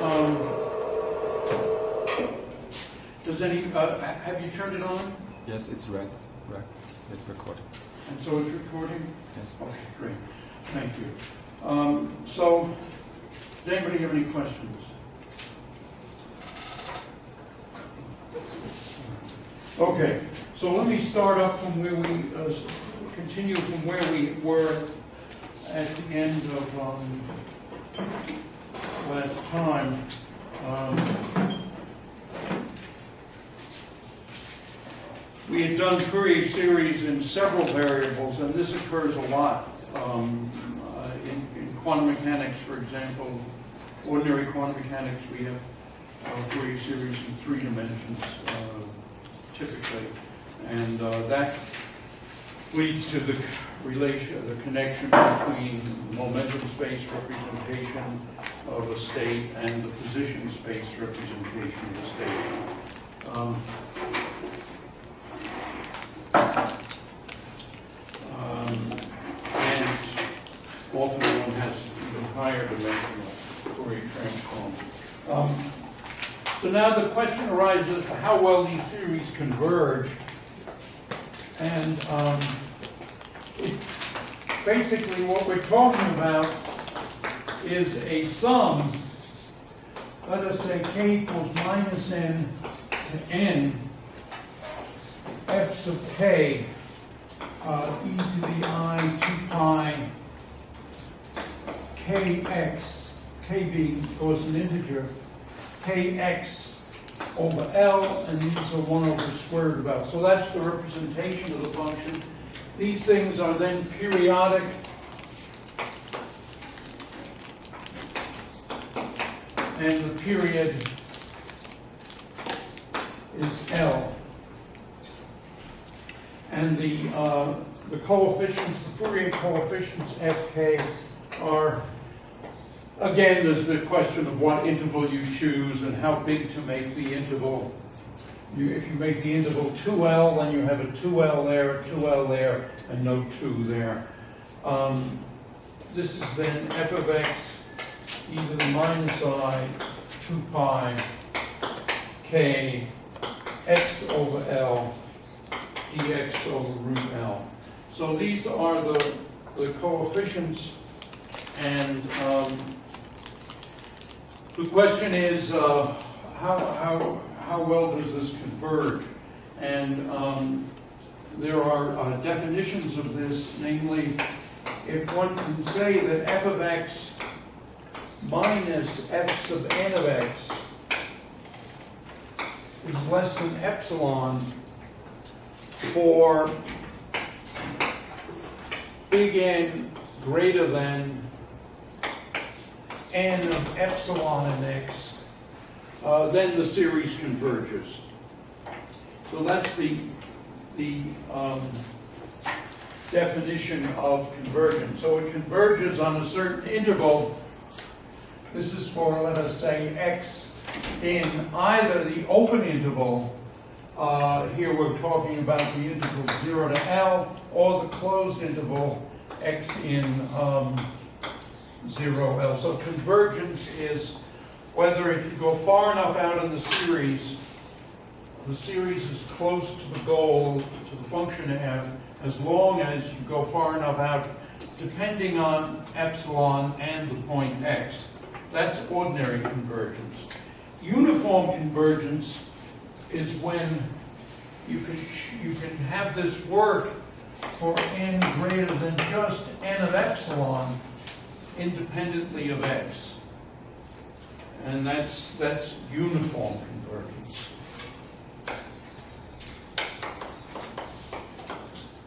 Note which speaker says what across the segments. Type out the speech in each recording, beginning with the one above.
Speaker 1: Um, Does any, uh, have you turned it on?
Speaker 2: Yes, it's red. Red. It's recording.
Speaker 1: And so it's recording?
Speaker 2: Yes.
Speaker 1: Okay, great, thank you. Um, So, does anybody have any questions? Okay, so let me start up from where we, uh, continue from where we were at the end of um, last time. Um, We had done Fourier series in several variables, and this occurs a lot. Um, uh, in, in quantum mechanics, for example, ordinary quantum mechanics, we have uh, Fourier series in three dimensions uh, typically, and uh, that leads to the relation, the connection between momentum space representation of a state and the position space representation of the state. Um, Um, And often one has even higher dimensional Fourier transform. Um, So now the question arises as to how well these theories converge. And um, basically what we're talking about is a sum, let us say k equals minus n to n, f sub k uh, e to the i 2 pi kx, k being, of course, an integer, kx over L, and these are 1 over square root of L. So that's the representation of the function. These things are then periodic. And the period is L. And the, uh, the coefficients, the Fourier coefficients fk are, again, there's the question of what interval you choose and how big to make the interval. You, if you make the interval 2L, then you have a 2L there, a 2L there, and no 2 there. Um, this is then f of x e to the minus i 2 pi k x over L dx over root L. So these are the, the coefficients, and um, the question is, uh, how, how, how well does this converge? And um, there are uh, definitions of this, namely, if one can say that f of x minus f sub n of x is less than epsilon, for big N greater than n of epsilon in x, uh, then the series converges. So that's the, the um, definition of convergence. So it converges on a certain interval. This is for, let us say, x in either the open interval uh, here we're talking about the interval 0 to L or the closed interval x in um, 0 L. So convergence is whether if you go far enough out in the series, the series is close to the goal, to the function f, as long as you go far enough out, depending on epsilon and the point x. That's ordinary convergence. Uniform convergence is when you can, you can have this work for n greater than just n of epsilon independently of x. And that's, that's uniform convergence.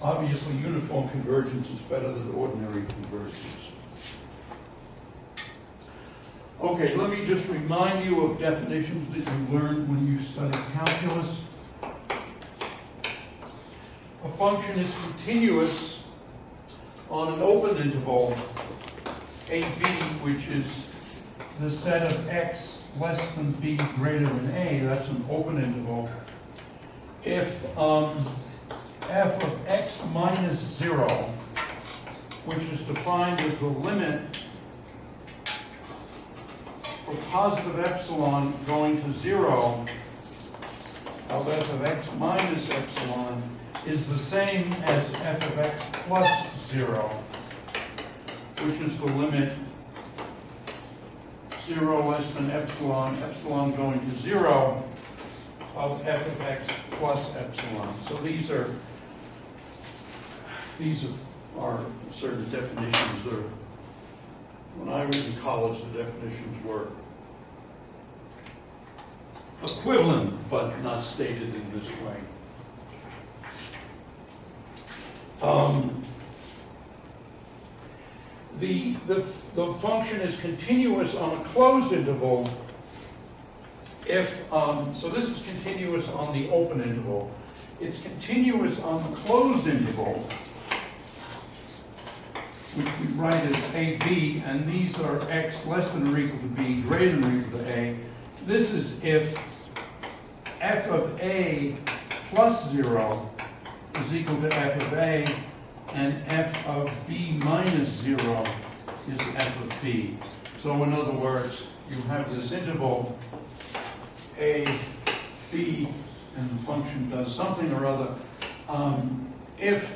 Speaker 1: Obviously, uniform convergence is better than ordinary convergence. Okay, let me just remind you of definitions that you learned when you studied calculus. A function is continuous on an open interval, AB, which is the set of x less than b greater than a, that's an open interval. If um, f of x minus 0, which is defined as the limit for positive epsilon going to zero of f of x minus epsilon is the same as f of x plus zero, which is the limit zero less than epsilon, epsilon going to zero of f of x plus epsilon. So these are, these are certain definitions that when I was in college, the definitions were equivalent, but not stated in this way. Um, The, the, the function is continuous on a closed interval if, um, so this is continuous on the open interval. It's continuous on the closed interval, which we write as AB, and these are x less than or equal to b, greater than or equal to a. This is if f of a plus zero is equal to f of a, and f of b minus zero is f of b. So in other words, you have this interval a, b, and the function does something or other. Um, if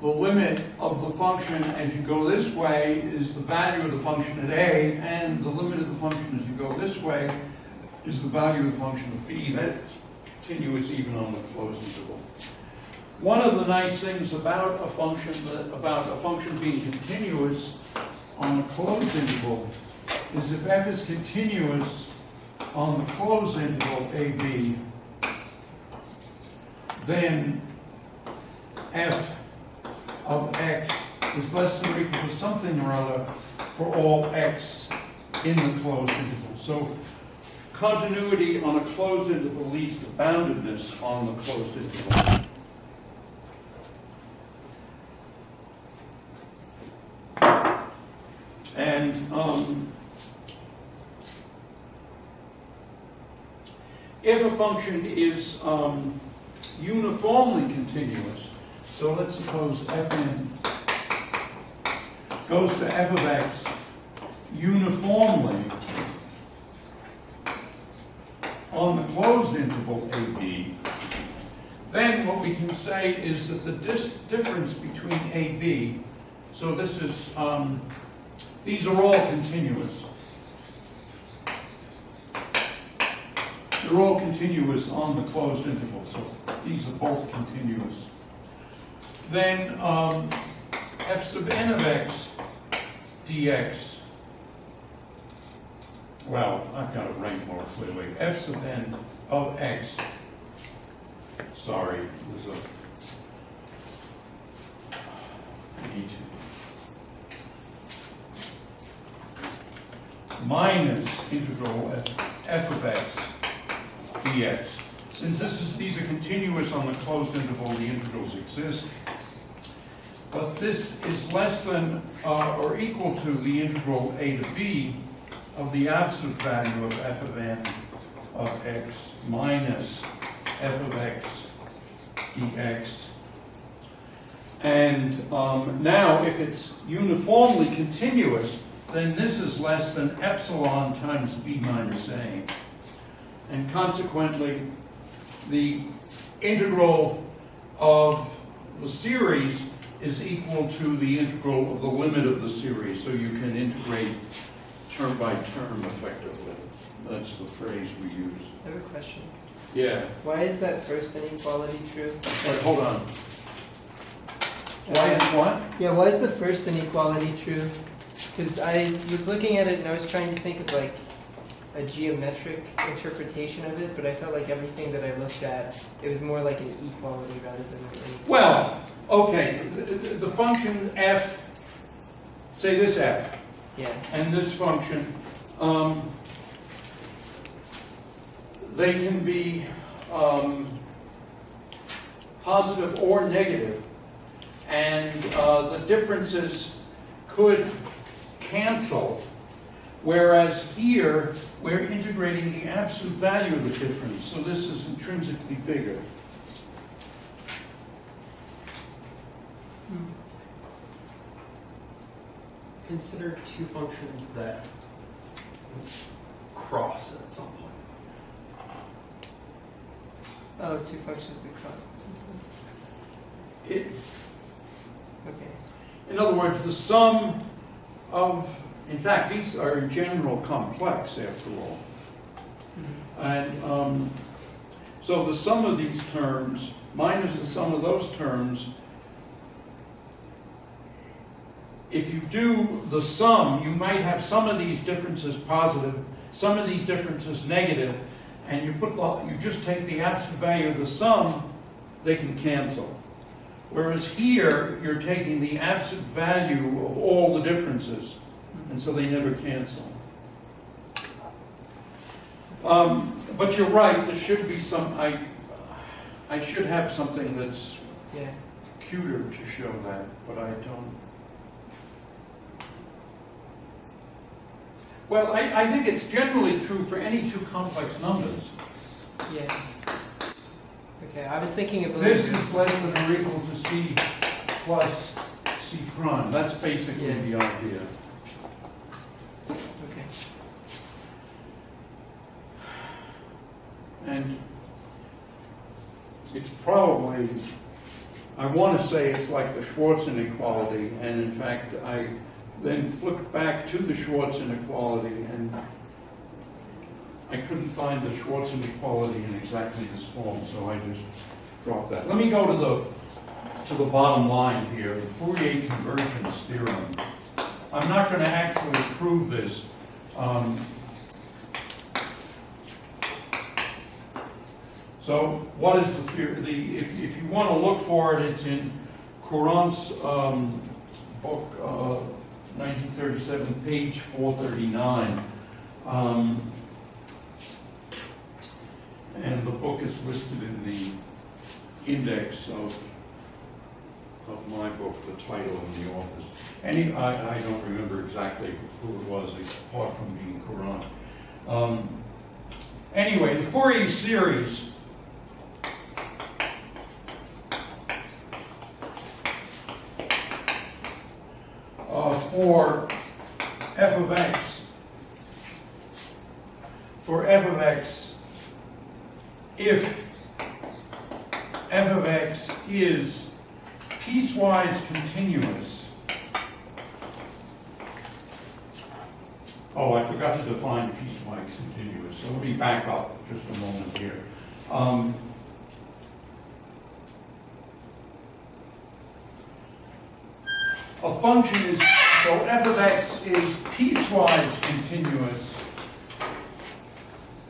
Speaker 1: the limit of the function as you go this way is the value of the function at a, and the limit of the function as you go this way is the value of function of b, that's continuous even on the closed interval. One of the nice things about a function, that, about a function being continuous on a closed interval is if f is continuous on the closed interval AB, then f of x is less than or equal to something or other for all x in the closed interval. So continuity on a closed interval to boundedness on the closed interval. And um, if a function is um, uniformly continuous, so let's suppose fn goes to f of x uniformly on the closed interval AB, then what we can say is that the difference between AB, so this is, um, these are all continuous. They're all continuous on the closed interval, so these are both continuous. Then um, f sub n of x dx, well, I've got to write more clearly. f sub n of x, sorry, there's a, minus integral f, f of x dx. Since this is, these are continuous on the closed interval, the integrals exist. But this is less than uh, or equal to the integral a to b of the absolute value of f of n of x minus f of x dx. And um, now, if it's uniformly continuous, then this is less than epsilon times b minus a. And consequently, the integral of the series is equal to the integral of the limit of the series. So you can integrate term by term effectively. That's the phrase we use.
Speaker 3: I have a question.
Speaker 1: Yeah.
Speaker 3: Why is that first inequality true?
Speaker 1: Wait, hold on. Why is what?
Speaker 3: Yeah, why is the first inequality true? Because I was looking at it and I was trying to think of like a geometric interpretation of it, but I felt like everything that I looked at, it was more like an equality rather than an inequality.
Speaker 1: Well, okay, the, the- function f, say this f,
Speaker 3: Yeah.
Speaker 1: and this function, um, they can be um, positive or negative, and uh, the differences could cancel. Whereas here, we're integrating the absolute value of the difference, so this is intrinsically bigger.
Speaker 4: Consider two functions that cross at some point.
Speaker 3: Oh, two functions that cross the
Speaker 1: It,
Speaker 3: Okay.
Speaker 1: in other words, the sum of, in fact, these are in general complex after all. And um, so the sum of these terms minus the sum of those terms, if you do the sum, you might have some of these differences positive, some of these differences negative, and you put the, you just take the absolute value of the sum, they can cancel. Whereas here, you're taking the absolute value of all the differences, and so they never cancel. Um, but you're right, there should be some, I, I should have something that's
Speaker 3: Yeah.
Speaker 1: cuter to show that, but I don't. Well, I, I think it's generally true for any two complex numbers.
Speaker 3: Yeah. Okay, I was thinking of
Speaker 1: This is less than or equal to C plus C prime. That's basically
Speaker 3: Yeah.
Speaker 1: the idea.
Speaker 3: Okay.
Speaker 1: And it's probably, I want to say it's like the Schwarz inequality, and in fact, I then flipped back to the Schwarz inequality, and I couldn't find the Schwarz inequality in exactly this form, so I just dropped that. Let me go to the, to the bottom line here, the Fourier convergence theorem. I'm not going to actually prove this. Um, So what is the theory, the, if, if you want to look for it, it's in Courant's um, book, uh, 1937, page 439. Um, and the book is listed in the index of, of my book, the title and the authors. Any, I, I don't remember exactly who it was, apart from being Courant. Um, anyway, the Fourier series uh, for f of x, for f of x, if f of x is piecewise continuous. Oh, I forgot to define piecewise continuous, so let me back up just a moment here. Um, a function is, so f of x is piecewise continuous.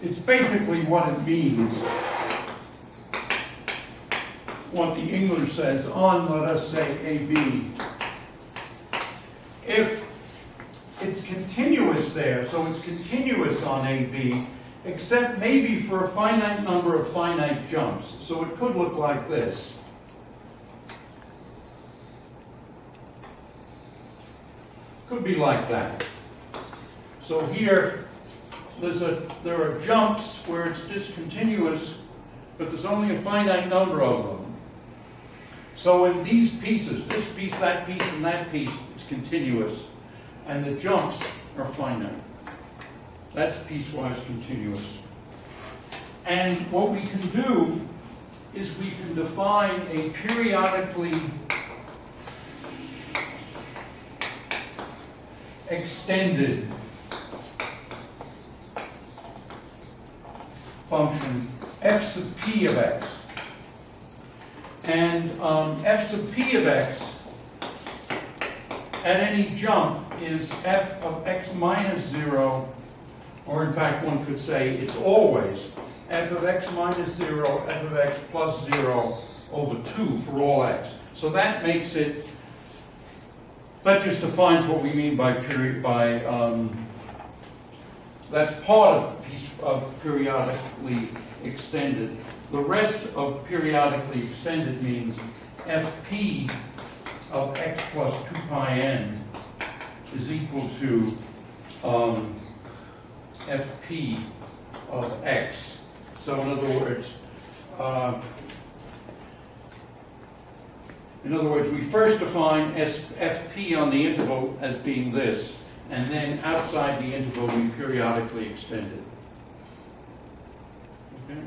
Speaker 1: It's basically what it means. What the English says on, let us say, AB. If it's continuous there, so it's continuous on AB, except maybe for a finite number of finite jumps. So it could look like this. Could be like that. So here, there's a, there are jumps where it's discontinuous, but there's only a finite number of them. So in these pieces, this piece, that piece, and that piece, it's continuous, and the jumps are finite. That's piecewise continuous. And what we can do is we can define a periodically extended function f sub p of x. And um, f sub p of x at any jump is f of x minus 0, or in fact one could say it's always f of x minus 0, f of x plus 0 over 2 for all x. So that makes it that just defines what we mean by period, by, um, that's part of piece of periodically extended. The rest of periodically extended means fp of x plus 2 pi n is equal to um, fp of x. So in other words, uh, in other words, we first define fp on the interval as being this, and then outside the interval, we periodically extend it. Okay?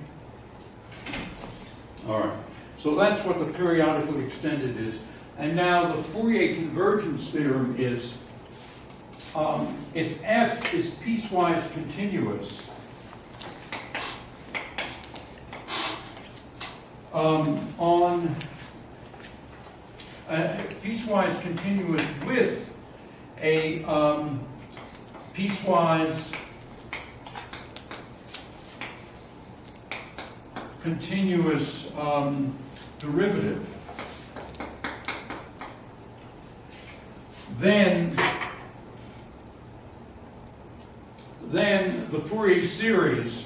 Speaker 1: All right, so that's what the periodically extended is. And now the Fourier convergence theorem is, um, if f is piecewise continuous, um, on piecewise continuous with a um, piecewise continuous um, derivative, then then the Fourier series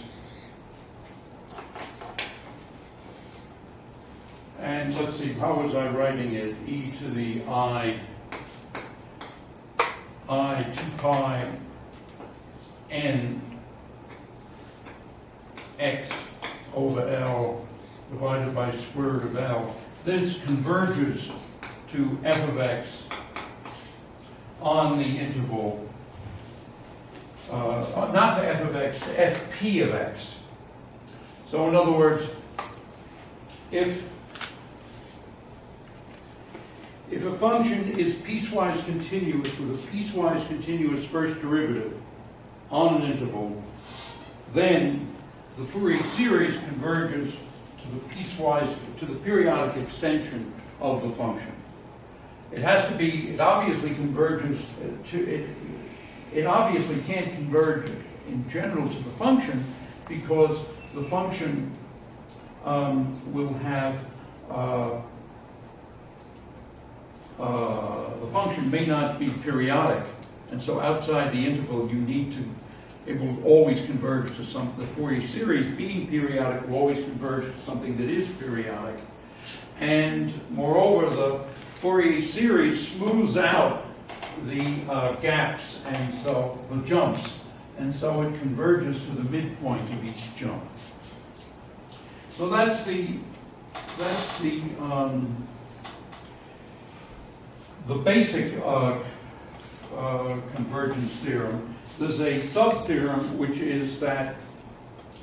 Speaker 1: and let's see, how was I writing it? e to the i i 2 pi n x over L divided by square root of L. This converges to f of x on the interval, uh, not to f of x, to fp of x. So in other words, if if a function is piecewise continuous with a piecewise continuous first derivative on an interval, then the Fourier series converges to the piecewise, to the periodic extension of the function. It has to be, it obviously converges to, it, it obviously can't converge in general to the function because the function um, will have uh, uh, the function may not be periodic, and so outside the interval you need to, it will always converge to some, the Fourier series being periodic will always converge to something that is periodic. And moreover, the Fourier series smooths out the uh, gaps and so the jumps, and so it converges to the midpoint of each jump. So that's the that's the um, the basic uh, uh, convergence theorem. There's a sub-theorem which is that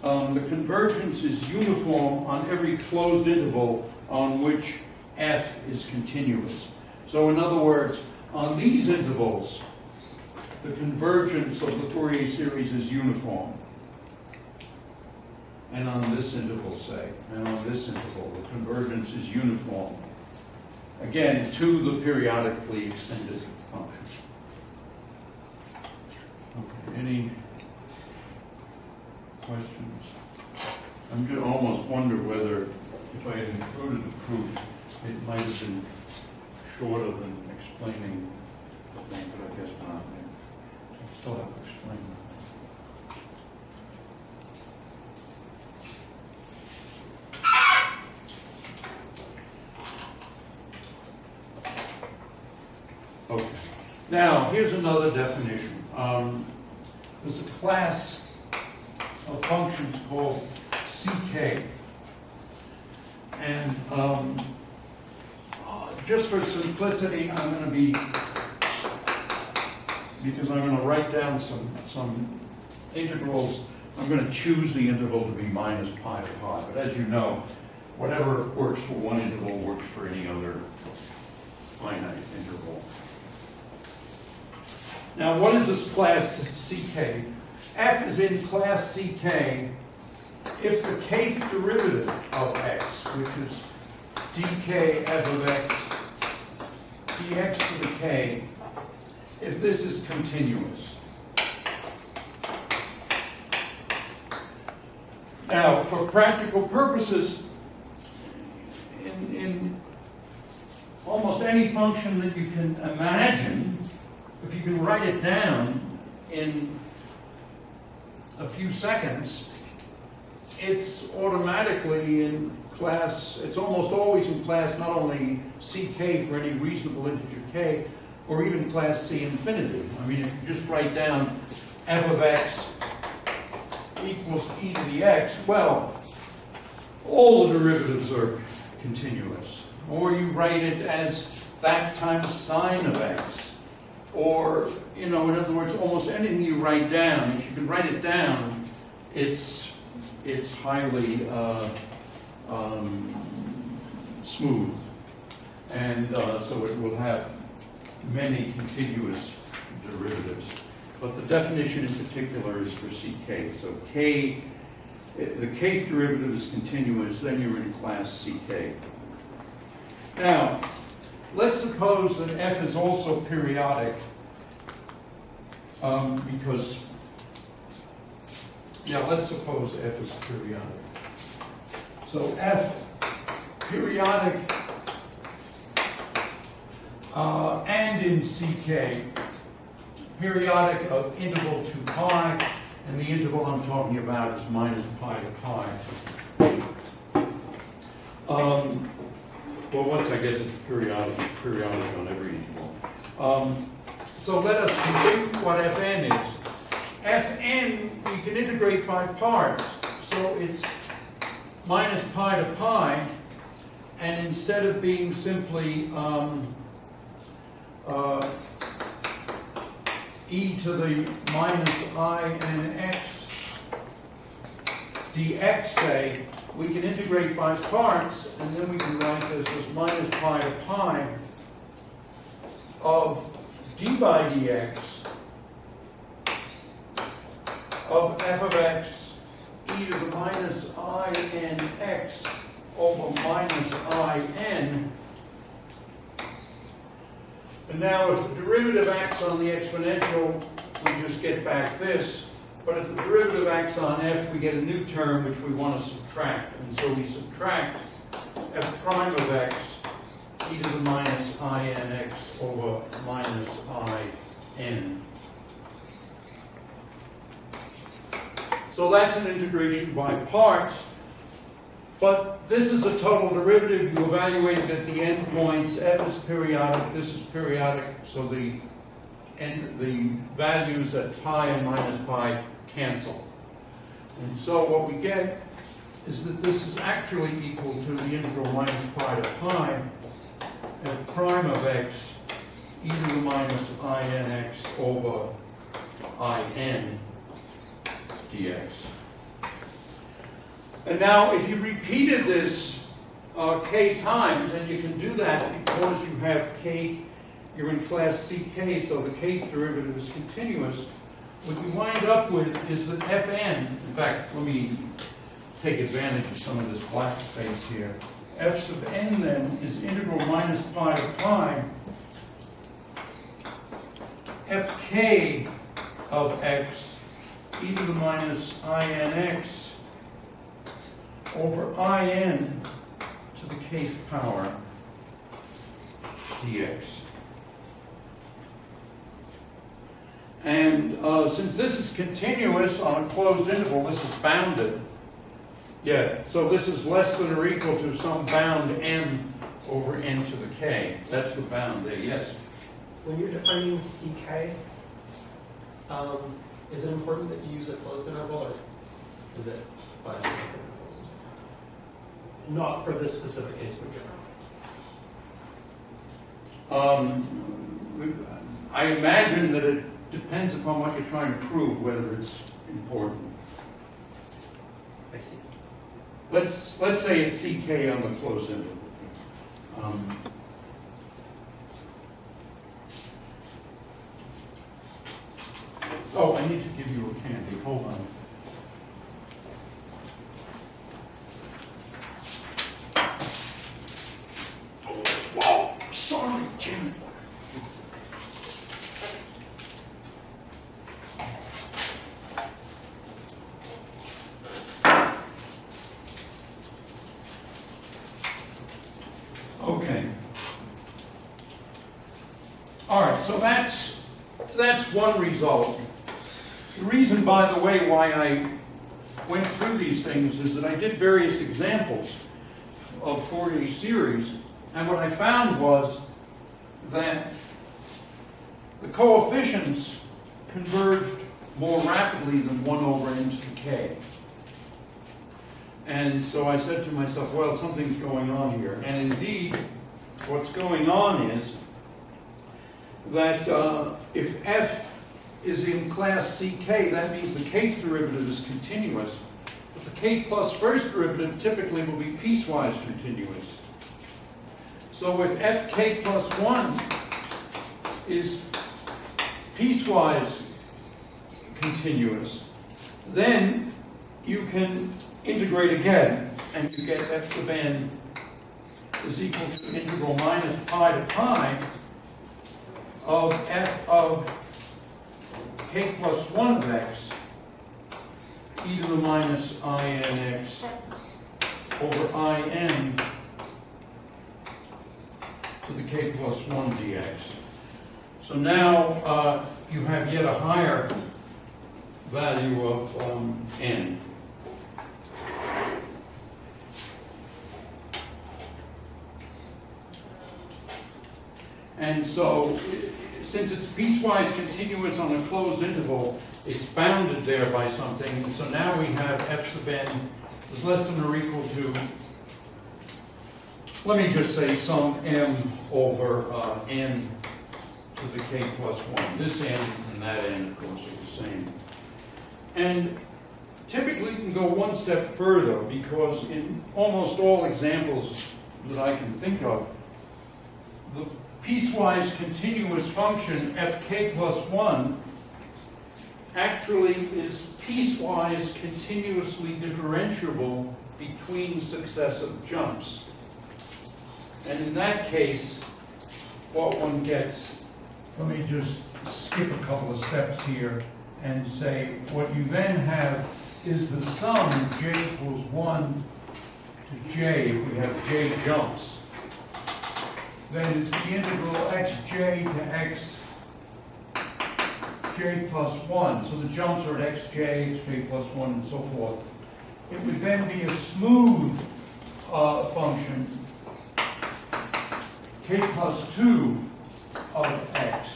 Speaker 1: um, the convergence is uniform on every closed interval on which f is continuous. So in other words, on these intervals, the convergence of the Fourier series is uniform. And on this interval, say, and on this interval, the convergence is uniform again, to the periodically extended function. Okay, any questions? I'm just almost wonder whether if I had included the proof, it might have been shorter than explaining the thing, but I guess not. I still have to explain it. Okay. Now, here's another definition. Um, there's a class of functions called CK. And um, just for simplicity, I'm going to be, because I'm going to write down some, some integrals, I'm going to choose the interval to be minus pi to pi. But as you know, whatever works for one interval works for any other finite interval. Now, what is this class CK? F is in class CK if the kth derivative of x, which is dk f of x dx to the k, if this is continuous. Now, for practical purposes, in, in almost any function that you can imagine, if you can write it down in a few seconds, it's automatically in class, it's almost always in class not only ck for any reasonable integer k, or even class c infinity. I mean, if you just write down f of x equals e to the x, well, all the derivatives are continuous. Or you write it as that times sine of x, or, you know, in other words, almost anything you write down, if you can write it down, it's, it's highly uh, um, smooth. And uh, so it will have many contiguous derivatives. But the definition in particular is for CK. So K, eh, the kth derivative is continuous, then you're in class CK. Now, let's suppose that F is also periodic, um, because, yeah, let's suppose F is periodic. So F, periodic, uh, and in CK, periodic of interval 2 pi, and the interval I'm talking about is minus pi to pi. Um, well, once I guess it's periodic, periodic on every. Um, so let us compute what Fn is. Fn, we can integrate by parts, so it's minus pi to pi, and instead of being simply um, uh, e to the minus i n x dx, say, we can integrate by parts, and then we can write this as minus pi to pi of d by dx of f of x e to the minus i n x over minus i n. And now if the derivative acts on the exponential, we just get back this. But at the derivative of x on f, we get a new term which we want to subtract. And so we subtract f prime of x e to the minus i n x over minus i n. So that's an integration by parts. But this is a total derivative. You evaluate it at the endpoints. F is periodic. This is periodic. So the end, the values at pi and minus pi cancel. And so what we get is that this is actually equal to the integral minus pi to pi f prime of x e to the minus i n x over i n dx. And now, if you repeated this uh, k times, and you can do that because you have k, you're in class ck, so the kth derivative is continuous, what you wind up with is that fn, in fact, let me take advantage of some of this black space here. f sub n then is integral minus pi to pi fk of x e to the minus i n x over i n to the kth power dx. And uh, since this is continuous on a closed interval, this is bounded. Yeah, so this is less than or equal to some bound m over n to the k. That's the bound there, yes.
Speaker 4: When you're defining CK, um, is it important that you use a closed interval or is it by? Not for this specific case, but general.
Speaker 1: Um, I imagine that it depends upon what you're trying to prove, whether it's important.
Speaker 4: I see.
Speaker 1: Let's, let's say it's CK on the closed end. Um, Oh, I need to give you a candy, hold on. Oh, sorry, Janet. Okay. All right, so that's, that's one result. The reason, by the way, why I went through these things is that I did various examples of Fourier series, and what I found was that the coefficients converged more rapidly than 1 over n to the k. And so I said to myself, well, something's going on here. And indeed, what's going on is that uh, if f is in class ck, that means the kth derivative is continuous. But the k plus first derivative typically will be piecewise continuous. So if fk plus 1 is piecewise continuous, then you can integrate again, and you get f sub n is equal to integral minus pi to pi of f of k plus 1 of x e to the minus i n x over i n to the k plus 1 dx. So now uh, you have yet a higher value of um, n. And so, since it's piecewise continuous on a closed interval, it's bounded there by something. So now we have f sub n is less than or equal to, let me just say some m over uh, n to the k plus 1. This n and that n, of course, are the same. And typically you can go one step further because in almost all examples that I can think of, the piecewise continuous function fk plus 1 actually is piecewise continuously differentiable between successive jumps. And in that case, what one gets, let me just skip a couple of steps here and say, what you then have is the sum j equals 1 to j, we have j jumps then it's the integral xj to x j plus 1. So the jumps are at xj, xj plus 1, and so forth. It would then be a smooth uh, function, k plus 2 of x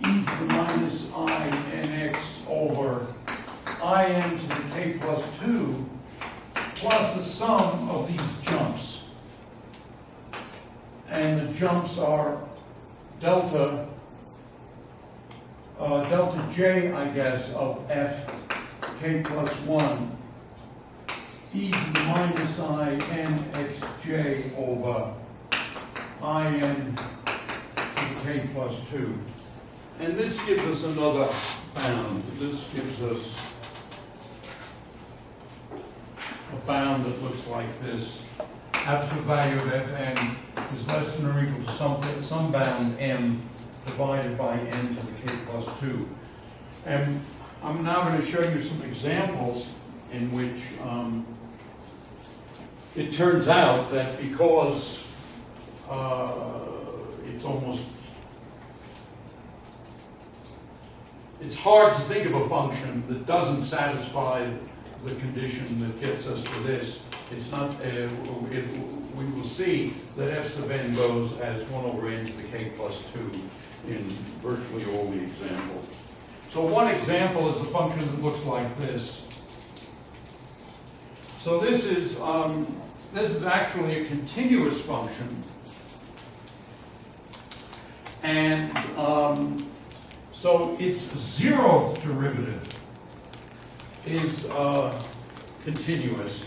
Speaker 1: e to the minus i n x over i n to the k plus 2 plus the sum of these jumps and the jumps are delta, uh, delta j, I guess, of f k plus 1 e to the minus i n x j over i n k plus 2. And this gives us another bound. This gives us a bound that looks like this. Absolute value of fn is less than or equal to something, some bound m divided by n to the k plus 2. And I'm now going to show you some examples in which um, it turns out that because uh, it's almost it's hard to think of a function that doesn't satisfy the condition that gets us to this. It's not, uh, it, we will see that f sub n goes as 1 over n to the k plus 2 in virtually all the examples. So one example is a function that looks like this. So this is, um, this is actually a continuous function. And um, so its zeroth derivative is uh, continuous.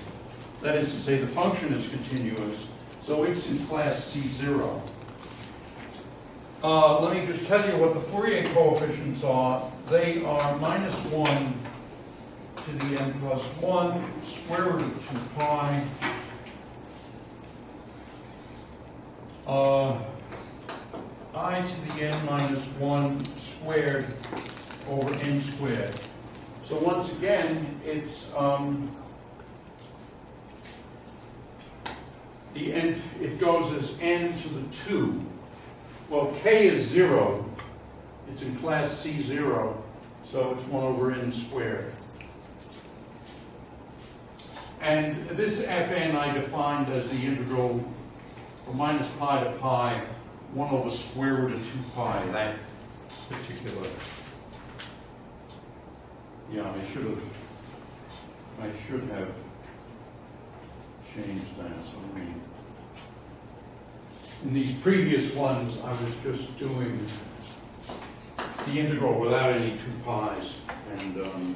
Speaker 1: That is to say, the function is continuous, so it's in class C0. Uh, let me just tell you what the Fourier coefficients are. They are minus 1 to the n plus 1, square root of 2 pi. Uh, i to the n minus 1 squared over n squared. So once again, it's um, the n, it goes as n to the 2. Well, k is 0. It's in class C0, so it's 1 over n squared. And this fn I defined as the integral from minus pi to pi, 1 over square root of 2 pi, that particular. Yeah, I should have, I should have changed that, so let me. In these previous ones, I was just doing the integral without any two pi's, and, um,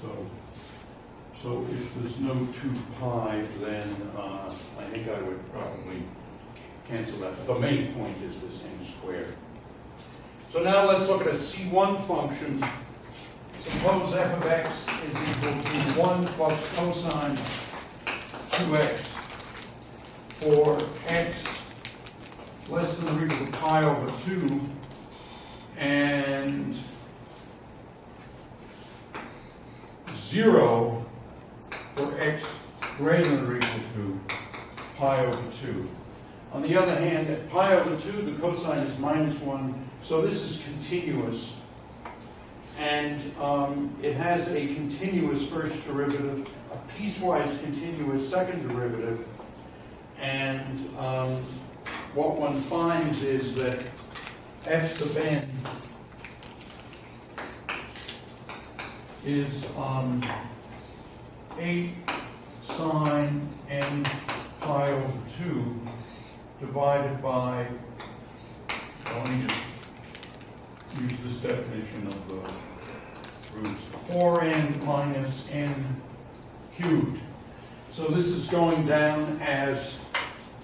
Speaker 1: so, so if there's no two pi, then, uh, I think I would probably cancel that. But the main point is this n squared. So now let's look at a C1 function. Suppose f of x is equal to 1 plus cosine 2x for x less than or equal to pi over 2 and 0 for x greater than or equal to pi over 2. On the other hand, at pi over 2, the cosine is minus 1, so this is continuous. And um, it has a continuous first derivative, a piecewise continuous second derivative. And um, what one finds is that f sub n is um, 8 sine n pi over 2 divided by, well, let me just use this definition of the roots, 4n minus n cubed. So this is going down as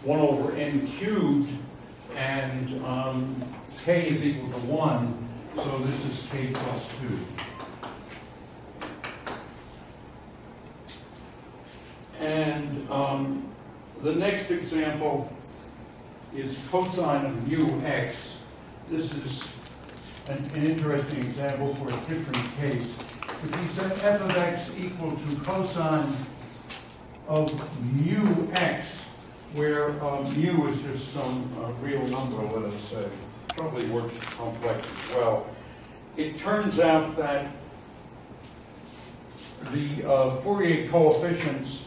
Speaker 1: 1 over n cubed, and um, k is equal to 1, so this is k plus 2. And um, the next example is cosine of mu x. This is an, an interesting example for a different case. If we set f of x equal to cosine of mu x, where uh, mu is just some uh, real number, let us say, probably works complex as well, it turns out that the uh, Fourier coefficients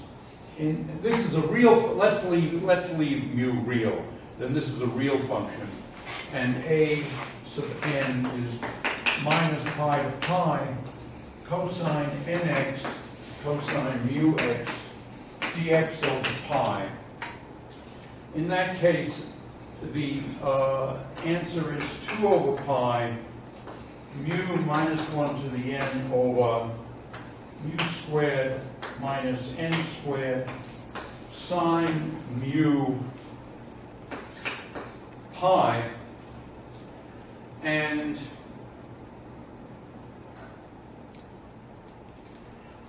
Speaker 1: in, this is a real, let's leave, let's leave mu real, then this is a real function. And a sub n is minus pi to pi cosine nx cosine mu x dx over pi. In that case, the uh, answer is 2 over pi mu minus 1 to the n over mu squared minus n squared sine mu pi. And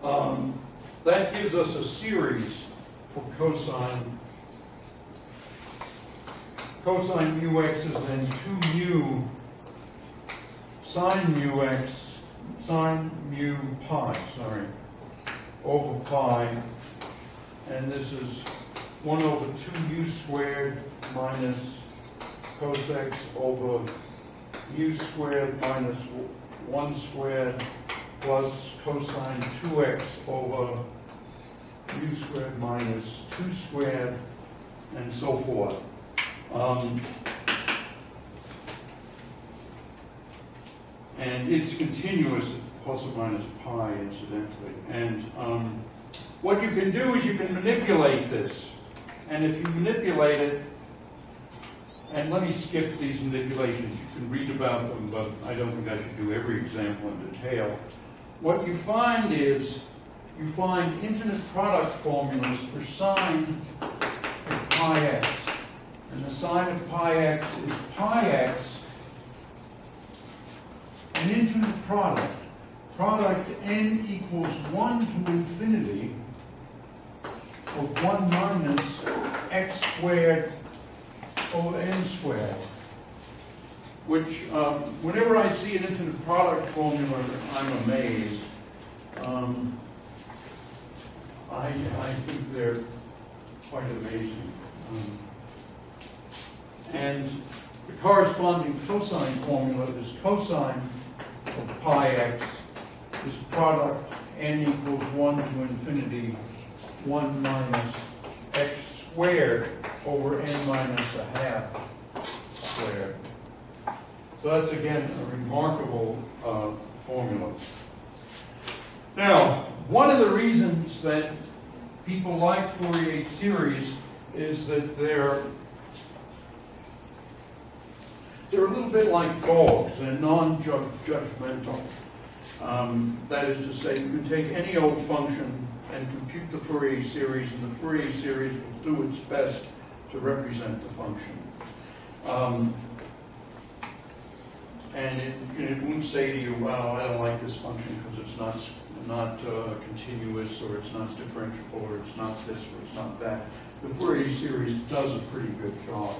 Speaker 1: um, that gives us a series for cosine cosine mu x is then 2 mu sine mu x sine mu pi, sorry, over pi, and this is 1 over 2 mu squared minus cos x over mu squared minus 1 squared plus cosine 2x over mu squared minus 2 squared, and so forth. Um, and it's continuous, plus or minus pi incidentally. And um, what you can do is you can manipulate this. And if you manipulate it, and let me skip these manipulations, you can read about them, but I don't think I should do every example in detail. What you find is you find infinite product formulas for sine of pi x. And the sine of pi x is pi x, an infinite product. Product n equals 1 to infinity of 1 minus x squared over n squared. Which, um, whenever I see an infinite product formula, I'm amazed. Um, I, I think they're quite amazing. Um, and the corresponding cosine formula is cosine of pi x is product n equals 1 to infinity 1 minus x squared over n minus a half squared. So that's again a remarkable uh, formula. Now, one of the reasons that people like Fourier series is that they're they're a little bit like dogs. They're non-judgmental. Um, that is to say, you can take any old function and compute the Fourier series, and the Fourier series will do its best to represent the function. Um, and it, it won't say to you, well, I don't like this function because it's not, not uh, continuous, or it's not differentiable, or it's not this, or it's not that. The Fourier series does a pretty good job.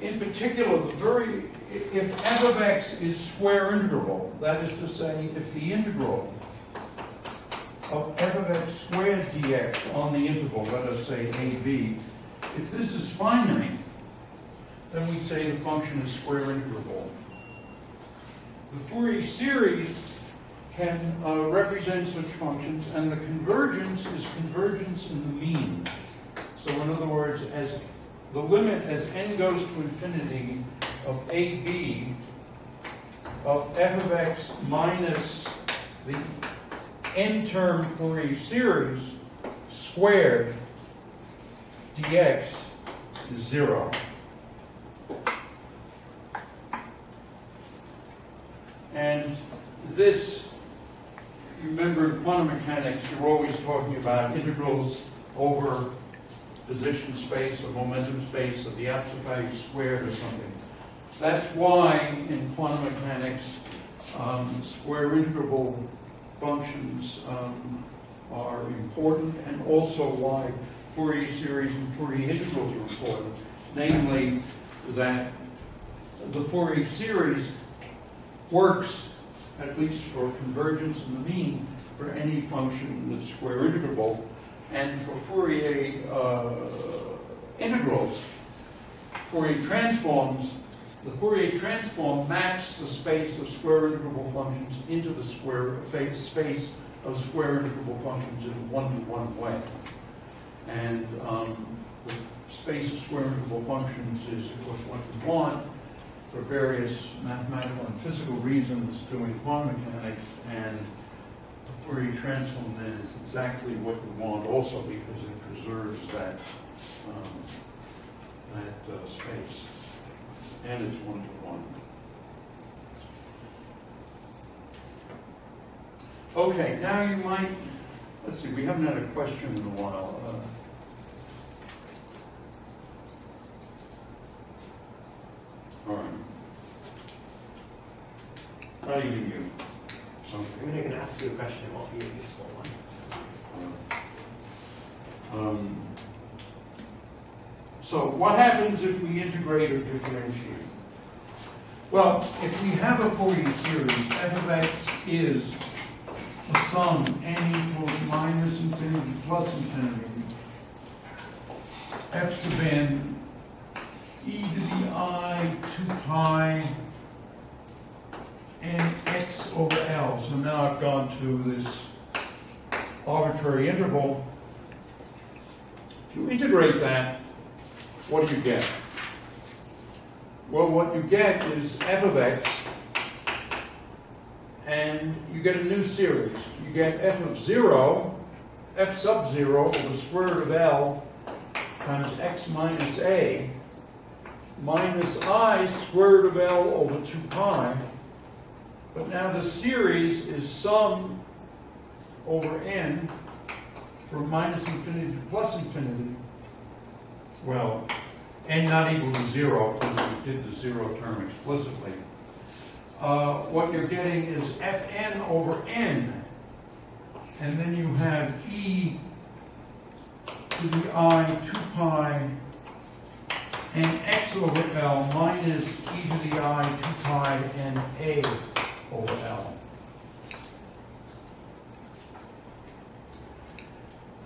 Speaker 1: In particular, the very, if f of x is square integrable, that is to say, if the integral of f of x squared dx on the interval, let us say ab, if this is finite, then we say the function is square integrable. The Fourier series can uh, represent such functions, and the convergence is convergence in the mean. So in other words, as the limit as n goes to infinity of ab of f of x minus the n-term Fourier series squared dx is zero. And this, remember in quantum mechanics, you're always talking about integrals over position space or momentum space or the absolute value squared or something. That's why in quantum mechanics, um, square integrable functions um, are important and also why Fourier series and Fourier integrals are important. Namely, that the Fourier series works, at least for convergence in the mean, for any function that's square integrable. And for Fourier uh, integrals, Fourier transforms, the Fourier transform maps the space of square integrable functions into the square space of square integrable functions in a one-to-one way. And um, the space of square integrable functions is, of course, what we want for various mathematical and physical reasons doing quantum mechanics, and the Fourier transform then is exactly what we want also because it preserves that, um, that uh, space, and it's one-to-one. Okay, now you might, let's see, we haven't had a question in a while. Uh, All right. Not even you.
Speaker 4: I'm going to ask you a question, it won't be a useful one.
Speaker 1: Um, So what happens if we integrate or differentiate? Well, if we have a Fourier series, f of x is the sum n equals minus infinity plus infinity, f sub n e to the i 2 pi n x over L. So now I've gone to this arbitrary interval. If you integrate that, what do you get? Well, what you get is f of x, and you get a new series. You get f of 0, f sub 0 over the square root of L times x minus a, minus i square root of L over 2 pi. But now the series is sum over n from minus infinity to plus infinity. Well, n not equal to zero, because we did the zero term explicitly. Uh, what you're getting is fn over n, and then you have e to the i 2 pi and x over L minus e to the i 2 pi and a over L.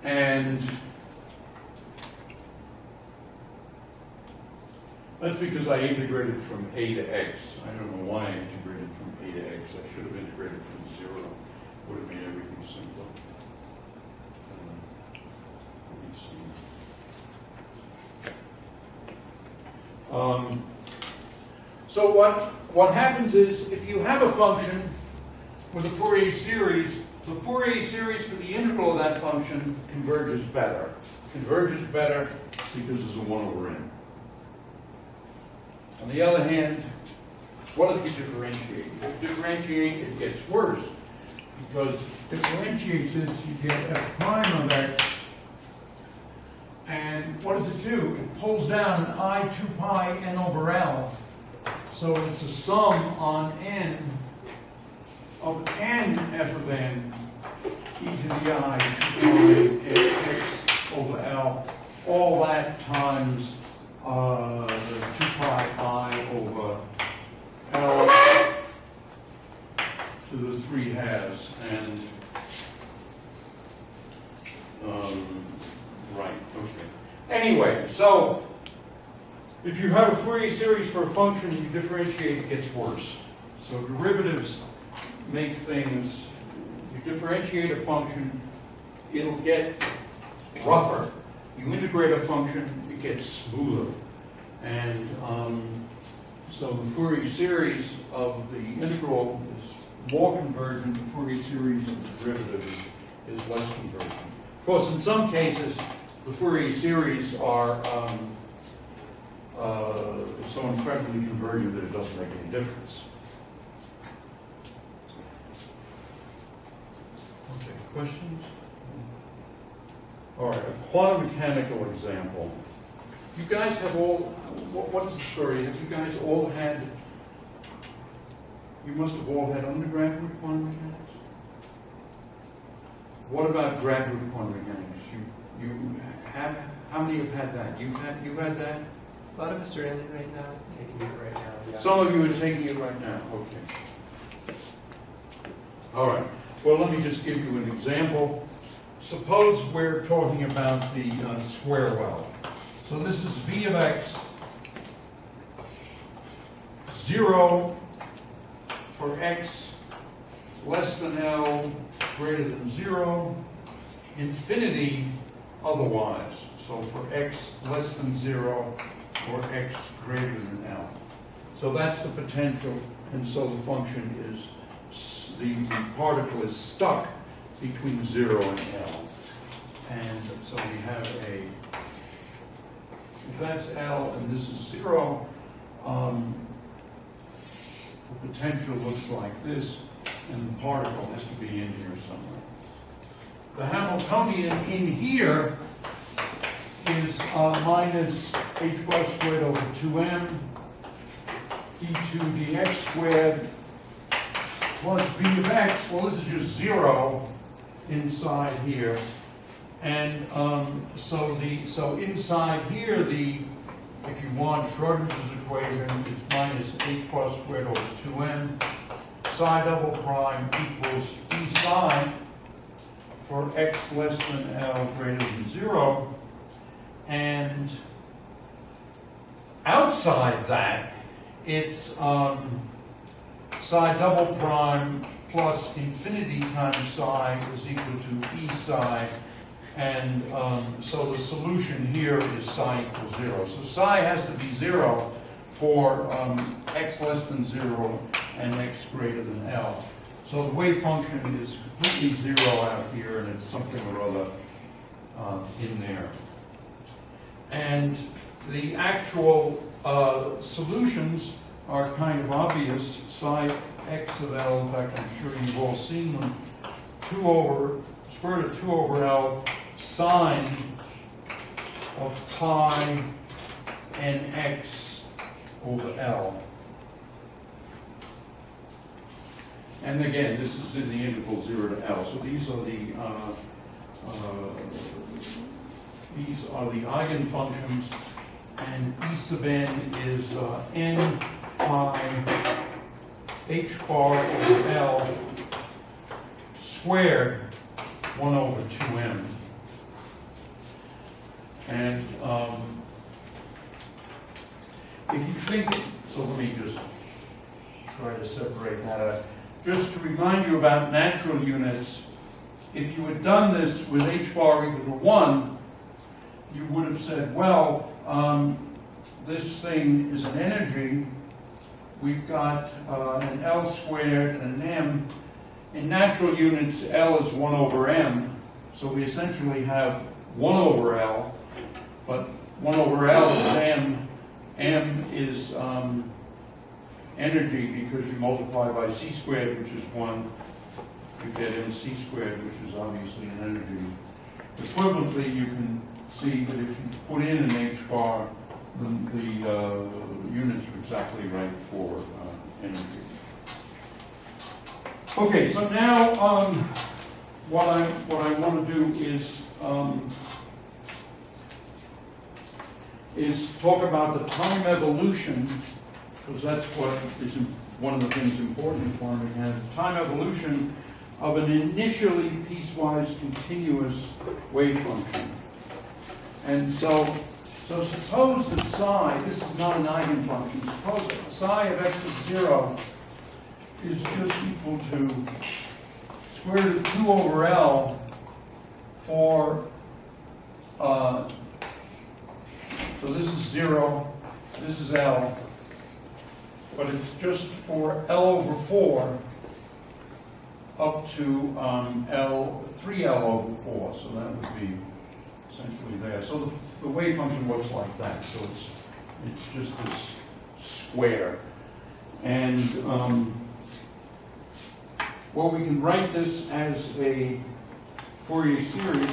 Speaker 1: And that's because I integrated from a to x. I don't know why I integrated from a to x. I should have integrated from zero. Would have made everything simpler. Um, let me see. Um, so what, what happens is, if you have a function with a Fourier series, the Fourier series for the integral of that function converges better. converges better because it's a one over n. On the other hand, what if you differentiate? If you differentiate, it gets worse, because differentiate this, you get f prime of x, and what does it do? It pulls down an i 2 pi n over l, so it's a sum on n of n f of n e to the i 2 pi x over l, all that times uh, 2 pi i over l to the 3 halves, and, um, right, okay. Anyway, so if you have a Fourier series for a function and you differentiate, it gets worse. So derivatives make things, you differentiate a function, it'll get rougher. You integrate a function, it gets smoother. And um, so the Fourier series of the integral is more convergent, the Fourier series of the derivative is less convergent. Of course, in some cases, the Fourier series are um, uh, so incredibly convergent that it doesn't make any difference. Okay, questions? All right, a quantum mechanical example. You guys have all, what, what is the story? Have you guys all had, you must have all had undergraduate quantum mechanics? What about graduate quantum mechanics? You, you have, how many have had that? You've had, you've had that?
Speaker 3: A lot of us are in it right now, taking it right now, yeah.
Speaker 1: Some of you are taking it right now, okay. All right, well, let me just give you an example. Suppose we're talking about the uh, square well. So this is v of x, zero for x less than L, greater than zero, infinity otherwise. So for x less than zero, or x greater than L. So that's the potential, and so the function is, the, the particle is stuck between zero and L. And so we have a, if that's L and this is zero, um, the potential looks like this, and the particle has to be in here somewhere. The Hamiltonian in here is uh, minus h bar squared over 2m d2 dx squared plus b of x, well, this is just zero inside here. And um, so the, so inside here, the, if you want Schrodinger's equation, is minus h bar squared over 2m psi double prime equals e psi for x less than L greater than zero. And outside that, it's um, psi double prime plus infinity times psi is equal to e psi. And um, so the solution here is psi equals zero. So psi has to be zero for um, x less than zero and x greater than L. So the wave function is completely zero out here, and it's something or other uh, in there. And the actual uh, solutions are kind of obvious. Psi x of L, in fact, I'm sure you've all seen them. 2 over, square root of 2 over L sine of pi n x over L. And again, this is in the interval 0 to L. So these are the uh, uh, these are the eigenfunctions, and E sub n is uh, n pi h bar over L squared 1 over 2m. And um, if you think, so let me just try to separate that out. Just to remind you about natural units, if you had done this with h bar equal to 1, you would have said, well, um, this thing is an energy. We've got uh, an L squared and an M. In natural units, L is 1 over M. So we essentially have one over L, but one over L is M, M is, um, energy because you multiply by c squared, which is one, you get mc squared, which is obviously an energy. Equivalently, you can see that if you put in an h bar, the, the, uh, units are exactly right for, uh, energy. Okay, so now, um, what I, what I want to do is, um, is talk about the time evolution, because that's what is one of the things important in quantum mechanics, time evolution of an initially piecewise continuous wave function. And so, so suppose that psi, this is not an eigenfunction, suppose that psi of x is zero is just equal to square root of two over L for, uh, so this is zero, this is L, but it's just for L over four up to, um, L, three L over four, so that would be essentially there. So the, the wave function works like that, so it's, it's just this square. And, um, well, we can write this as a Fourier series.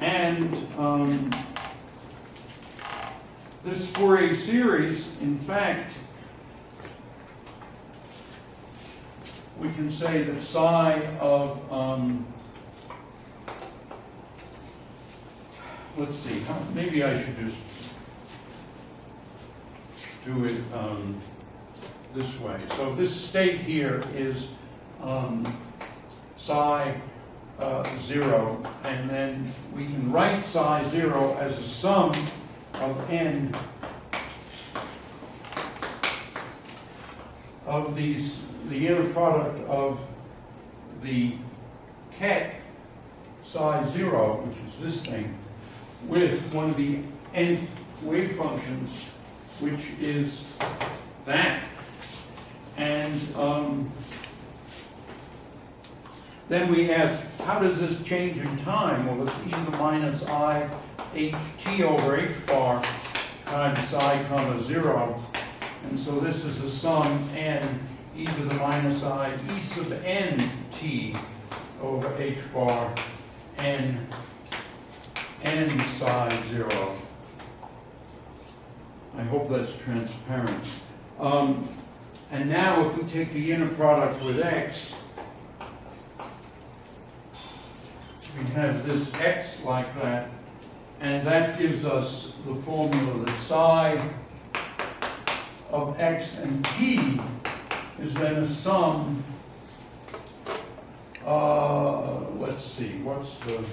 Speaker 1: And um, this Fourier series, in fact, we can say that psi of, um, let's see, how, maybe I should just do it um, this way. So this state here is um, psi uh, zero, and then we can write psi zero as a sum of n of these, the inner product of the ket psi zero, which is this thing, with one of the nth wave functions, which is that. And um, then we ask, how does this change in time? Well, it's e to the minus i h t over h bar times psi comma zero. And so this is a sum n e to the minus i e sub n t over h bar n n psi zero. I hope that's transparent. Um, and now if we take the inner product with x, we have this x like that, and that gives us the formula that psi of x and t is then a sum, uh, let's see, what's the,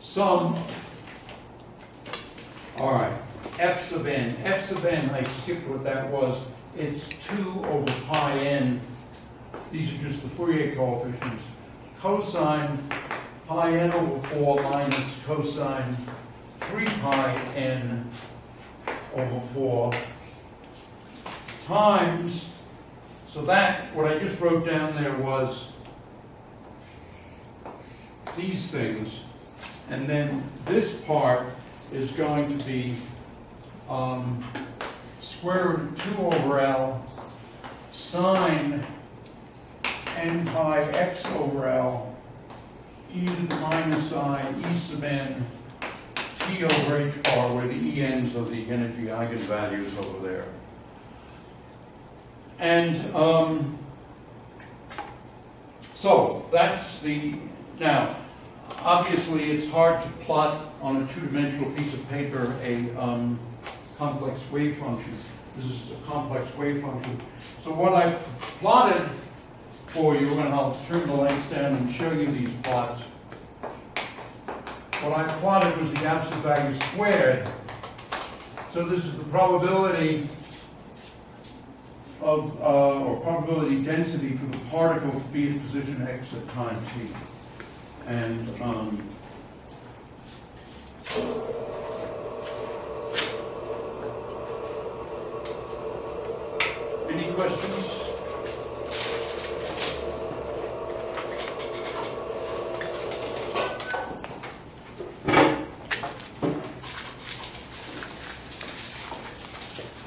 Speaker 1: sum all right, f sub n. f sub n, I skipped what that was. It's 2 over pi n. These are just the Fourier coefficients. Cosine pi n over 4 minus cosine 3 pi n over 4 times, so that, what I just wrote down there was these things. And then this part is going to be um, square root of 2 over L sine n pi x over L e to the minus i e sub n t over h bar, where the e n's are the energy eigenvalues over there. And um, so that's the, now, obviously it's hard to plot on a two-dimensional piece of paper a um, complex wave function. This is a complex wave function. So what I've plotted for you, and I'll turn the lights down and show you these plots. What I plotted was the absolute value squared. So this is the probability of, uh, or probability density for the particle to be in position x at time t. And um, any questions?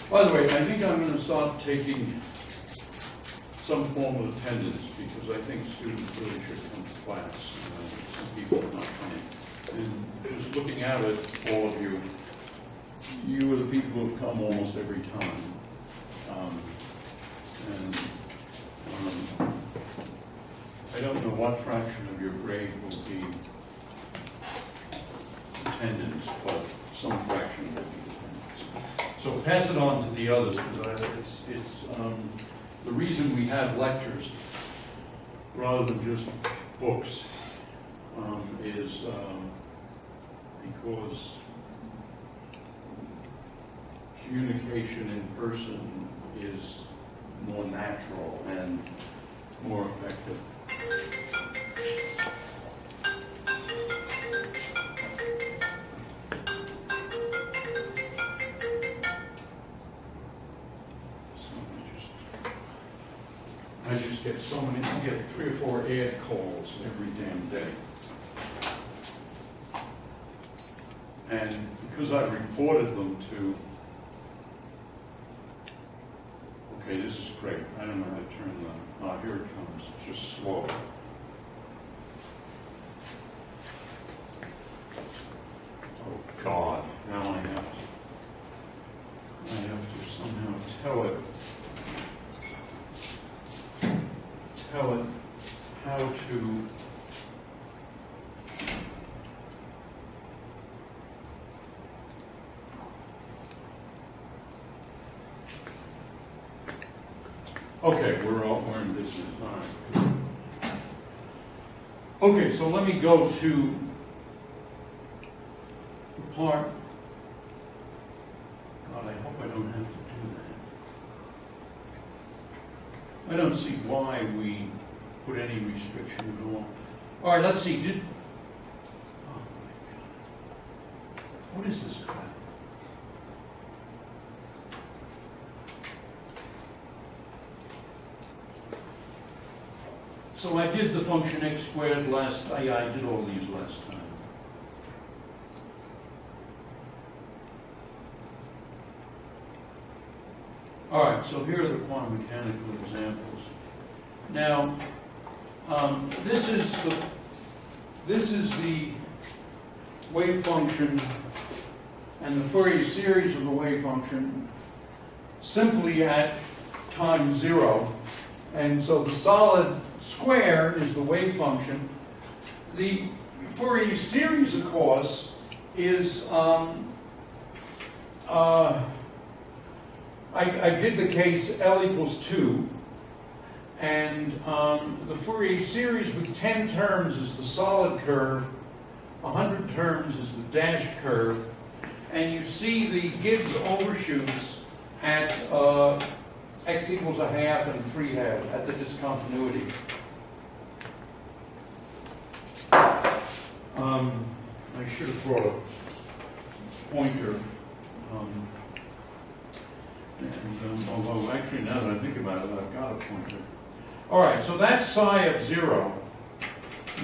Speaker 1: By the way, I think I'm gonna start taking some form of attendance, because I think students really should come to class. Some people are not coming. And just looking at it, all of you, you are the people who have come almost every time. Um, And um, I don't know what fraction of your grade will be attendance, but some fraction will be attendance. So pass it on to the others, because it's, it's, um, the reason we have lectures, rather than just books, um, is, um, because communication in person is more natural and more effective. Get so many, I get three or four ad calls every damn day. And because I reported them to, okay, this is great, I don't know how to turn the, ah, here it comes, it's just slow. Oh, God, now I have to, I have to somehow tell it, tell it how to Okay, we're all, we're in business, all right. Okay, so let me go to the part, God, I hope I don't have to do that. I don't see why we put any restriction at all. All right, let's see, did, oh my God. What is this crap? So I did the function x squared last, I, I did all these last time. All right, so here are the quantum mechanical examples. Now, um, this is the, this is the wave function and the Fourier series of the wave function simply at time zero. And so the solid square is the wave function. The Fourier series, of course, is, um, uh, I, I did the case L equals 2, and um, the Fourier series with 10 terms is the solid curve, 100 terms is the dashed curve, and you see the Gibbs overshoots at uh, x equals a half and 3 halves at the discontinuity. Um, I should have brought a pointer. Um, and, um, although, actually, now that I think about it, I've got a pointer. All right, so that's psi of zero.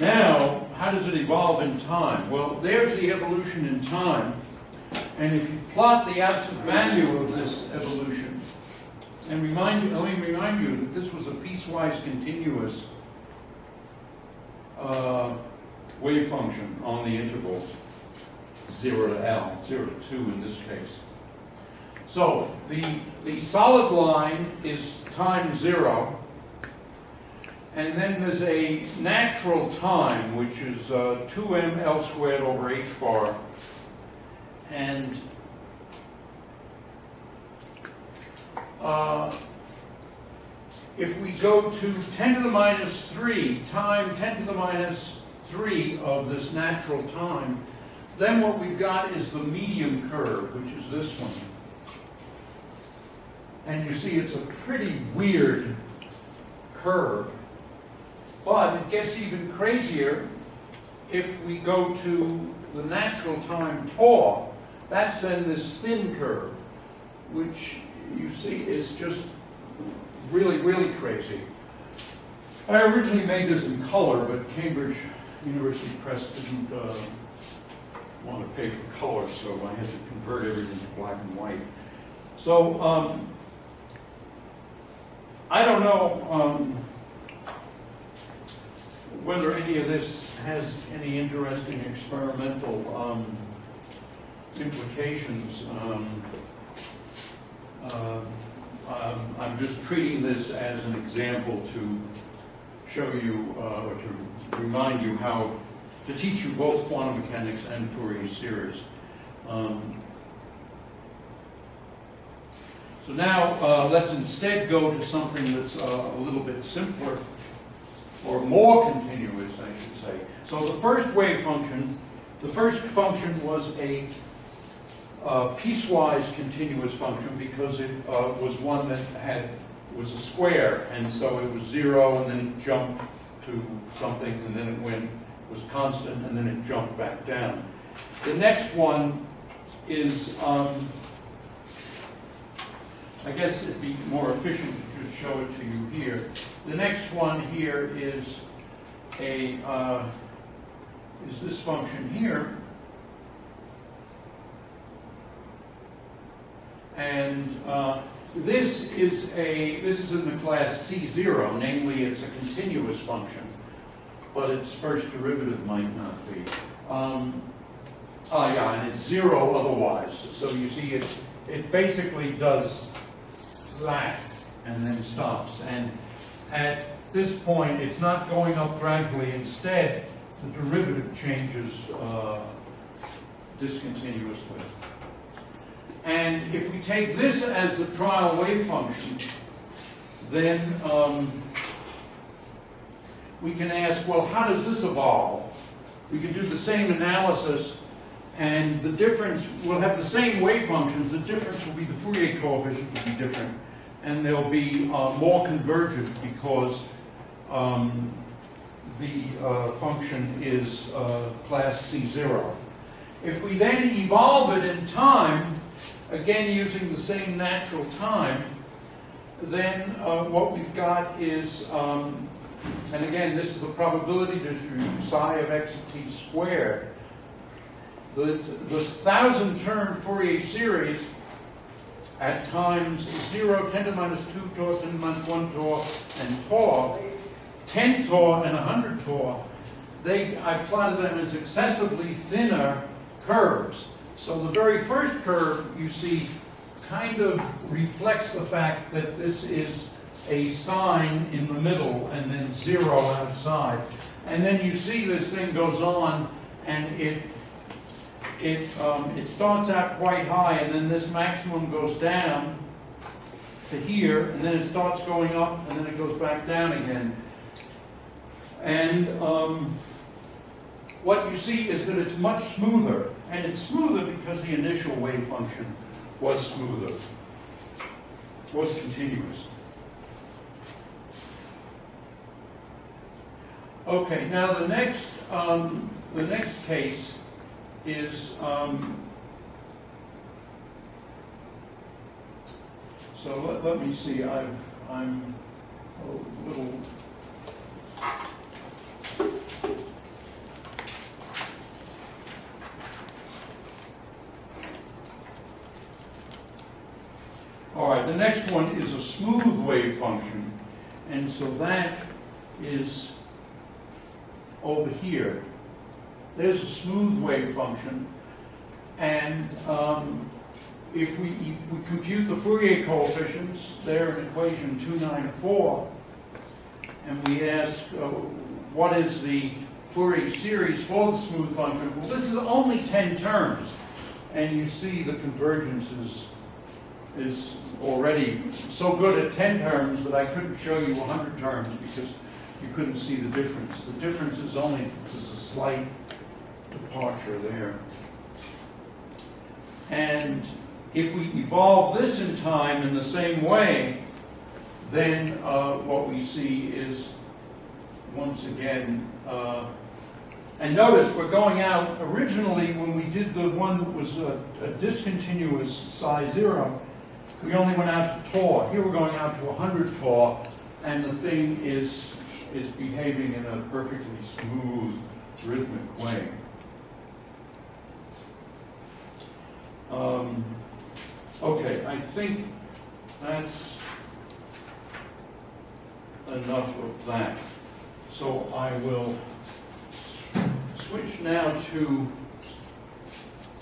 Speaker 1: Now, how does it evolve in time? Well, there's the evolution in time. And if you plot the absolute value of this evolution, and remind you, let me remind you that this was a piecewise continuous uh, wave function on the interval 0 to L, 0 to 2 in this case. So the, the solid line is time 0, and then there's a natural time, which is uh, 2m L squared over h bar, and uh, if we go to 10 to the minus 3, time 10 to the minus 3 of this natural time, then what we've got is the medium curve, which is this one. And you see it's a pretty weird curve. But it gets even crazier if we go to the natural time tau. That's then this thin curve, which you see is just really, really crazy. I originally made this in color, but Cambridge University Press didn't uh, want to pay for color, so I had to convert everything to black and white. So, um, I don't know um, whether any of this has any interesting experimental um, implications. Uh, I'm just treating this as an example to show you, uh, or to remind you how, to teach you both quantum mechanics and Fourier series. Um, so now, uh, let's instead go to something that's uh, a little bit simpler, or more continuous, I should say. So the first wave function, the first function was a uh, piecewise continuous function because it uh, was one that had was a square, and so it was zero, and then it jumped to something, and then it went was constant, and then it jumped back down. The next one is, um, I guess it'd be more efficient to just show it to you here. The next one here is a uh, is this function here, And uh, this is a this is in the class C0, namely it's a continuous function, but its first derivative might not be. Um, oh yeah, and it's zero otherwise. So you see, it it basically does that and then stops. And at this point, it's not going up gradually. Instead, the derivative changes uh, discontinuously. And if we take this as the trial wave function, then um, we can ask, well, how does this evolve? We can do the same analysis, and the difference, we'll have the same wave functions, the difference will be the Fourier coefficient will be different, and they'll be uh, more convergent because um, the uh, function is uh, class C0. If we then evolve it in time, again using the same natural time, then uh, what we've got is, um, and again, this is the probability distribution, psi of x t squared. The, the thousand term Fourier series at times 0, 10 to minus 2 tau, 10 to the minus 1 tau, and tau, 10 tau and 100 tau, they, I plotted them as excessively thinner curves. So the very first curve you see kind of reflects the fact that this is a sine in the middle and then zero outside. And then you see this thing goes on and it it um, it starts out quite high and then this maximum goes down to here and then it starts going up and then it goes back down again. And um, what you see is that it's much smoother. And it's smoother because the initial wave function was smoother, was continuous. Okay, now the next, um, the next case is, um, so let, let me see, I've, I'm a little All right, the next one is a smooth wave function. And so that is over here. There's a smooth wave function. And um, if we, we compute the Fourier coefficients, they're in equation 294. And we ask, uh, what is the Fourier series for the smooth function? Well, this is only 10 terms. And you see the convergence is is already so good at 10 terms that I couldn't show you 100 terms because you couldn't see the difference. The difference is only, there's a slight departure there. And if we evolve this in time in the same way, then uh, what we see is, once again, uh, and notice we're going out, originally when we did the one that was a, a discontinuous psi zero, we only went out to tau. Here we're going out to 100 tau, and the thing is, is behaving in a perfectly smooth, rhythmic way. Um, Okay, I think that's enough of that. So I will switch now to,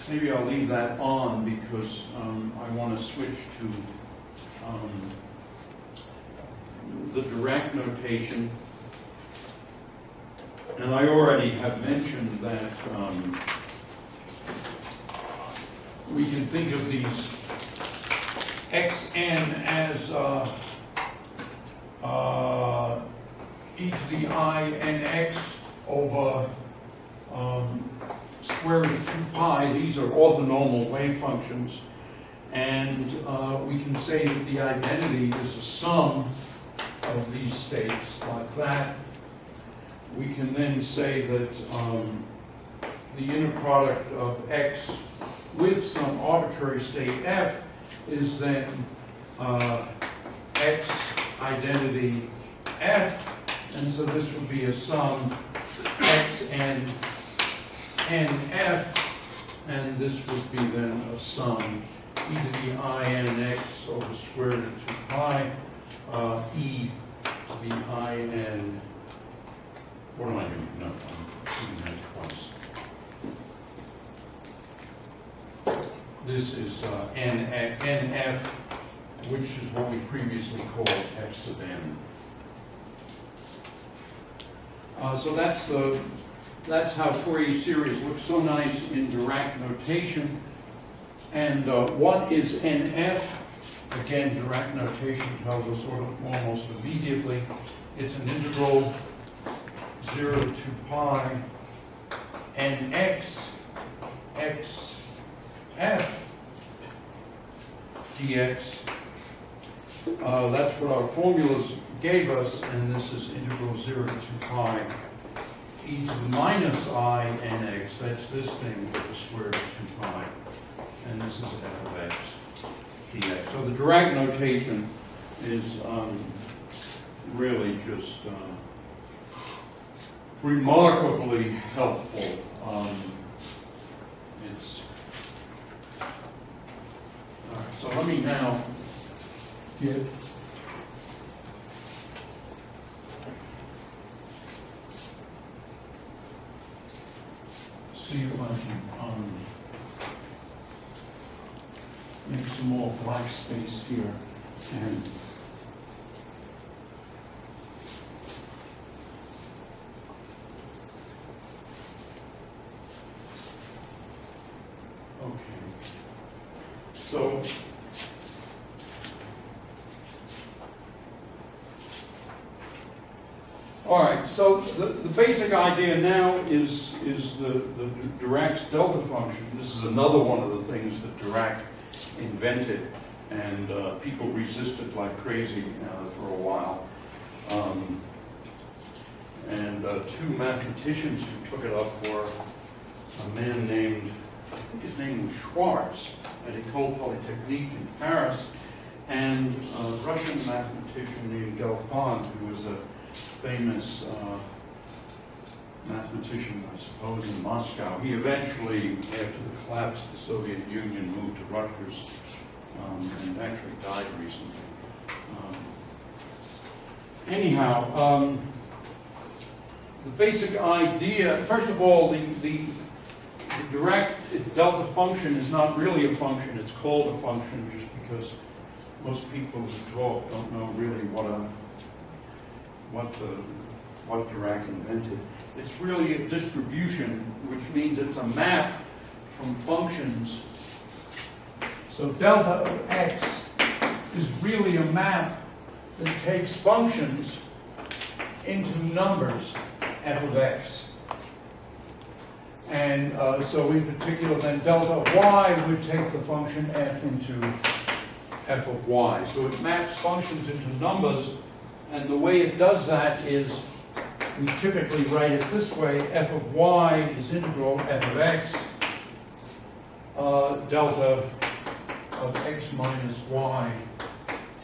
Speaker 1: maybe I'll leave that on because um, I want to switch to um, the Dirac notation. And I already have mentioned that um, we can think of these xn as uh, uh, e to the i n x over um, square root of 2 pi. These are orthonormal wave functions. And uh, we can say that the identity is a sum of these states like that. We can then say that um, the inner product of x with some arbitrary state f is then uh, x identity f, and so this would be a sum x and n f, and this would be then a sum e to the i n x over square root of 2 pi uh, e to the i n. What am I doing? No, I'm doing that twice. This is uh, NF, which is what we previously called F sub n. Uh, So that's the, that's how Fourier series looks so nice in Dirac notation. And uh, what is NF? Again, Dirac notation tells us almost immediately. It's an integral 0 to pi nx x f dx. Uh, that's what our formulas gave us, and this is integral 0 to pi e to the minus i nx. That's this thing with the square root of 2 pi. And this is f of x dx. So the Dirac notation is um, really just uh, remarkably helpful. Um, it's all right, so let me now get see if I can um, make some more black space here and okay. So All right, so the, the basic idea now is, is the, the Dirac's delta function. This is another one of the things that Dirac invented, and uh, people resisted like crazy uh, for a while. Um, and uh, two mathematicians who took it up were a man named, I think his name was Schwartz, at École Polytechnique in Paris, and a Russian mathematician named Gelfand, who was a famous uh, mathematician, I suppose, in Moscow. He eventually, after the collapse of the Soviet Union, moved to Rutgers um, and actually died recently. Um, anyhow, um, the basic idea, first of all, the, the, the Dirac delta function is not really a function, it's called a function just because most people who talk don't know really what a what the, what Dirac invented. It's really a distribution, which means it's a map from functions. So delta of x is really a map that takes functions into numbers f of x. And uh, so in particular, then delta y would take the function f into f of y. So it maps functions into numbers and the way it does that is we typically write it this way, f of y is integral f of x uh, delta of x minus y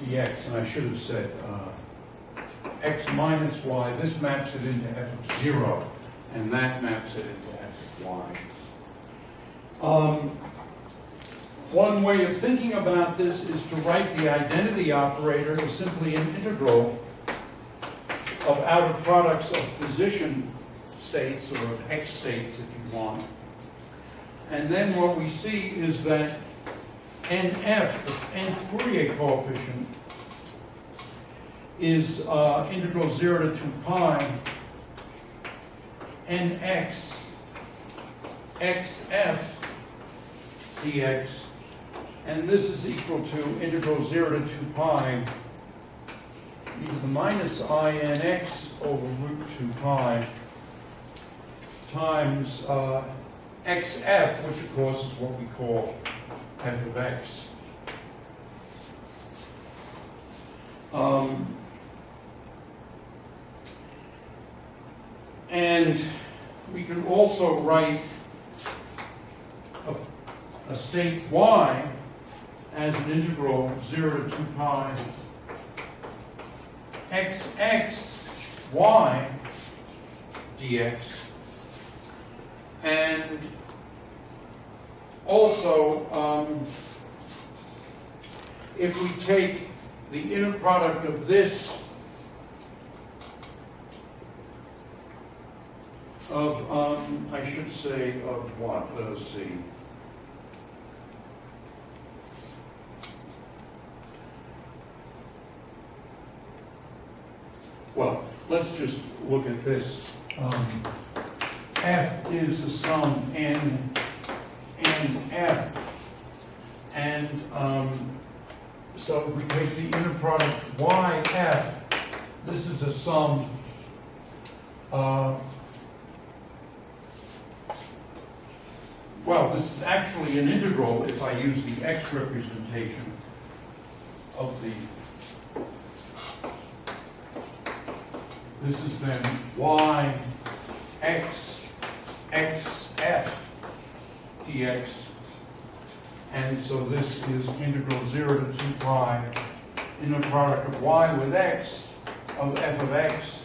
Speaker 1: dx, and I should have said, uh, x minus y, this maps it into f of zero, and that maps it into f of y. Um, One way of thinking about this is to write the identity operator as simply an integral of outer products of position states, or of x states if you want. And then what we see is that NF, the n Fourier coefficient, is uh, integral 0 to 2 pi nx xf dx, and this is equal to integral 0 to 2 pi the minus inx over root 2 pi times uh, xf, which of course is what we call f of x. Um, and we can also write a, a state y as an integral 0 to 2 pi xx y dx. And also, um, if we take the inner product of this of, um, I should say, of what? Let us see. Well, let's just look at this. Um, F is the sum n and F. And um, so we take the inner product YF, this is a sum. Uh, well, this is actually an integral if I use the x representation of the. This is then y x x f dx. And so this is integral 0 to 2 pi inner product of y with x of f of x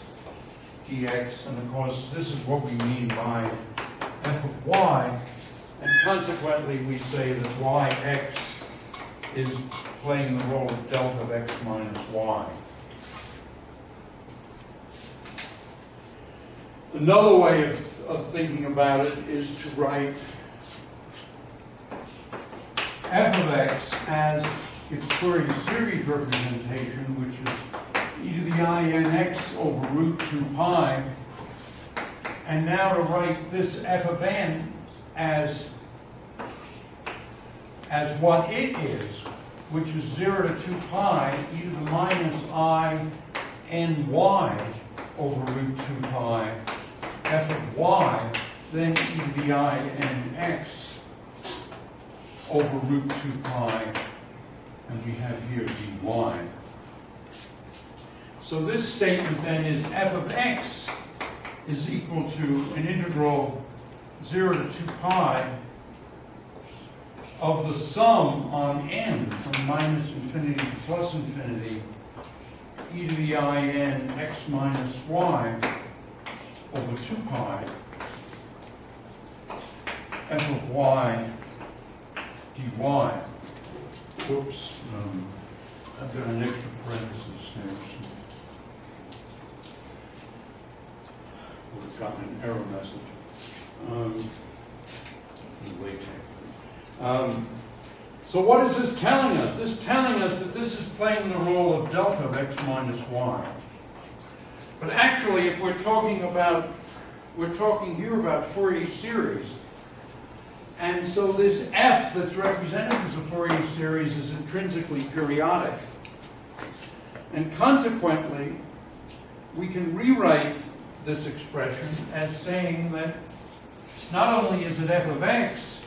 Speaker 1: dx. And of course, this is what we mean by f of y. And consequently, we say that yx is playing the role of delta of x minus y. Another way of, of thinking about it is to write f of x as its Fourier series representation, which is e to the i n x over root 2 pi. And now to write this f of n as, as what it is, which is 0 to 2 pi e to the minus i n y over root 2 pi f of y, then e to the i n x over root 2 pi, and we have here dy. So this statement then is f of x is equal to an integral 0 to 2 pi of the sum on n from minus infinity to plus infinity e to the i n x minus y over 2 pi f of y dy. Whoops, um, I've got an extra parenthesis there. Would have gotten an error message. Um. Um, so what is this telling us? This is telling us that this is playing the role of delta of x minus y. But actually, if we're talking about, we're talking here about Fourier series. And so this f that's represented as a Fourier series is intrinsically periodic. And consequently, we can rewrite this expression as saying that not only is it f of x,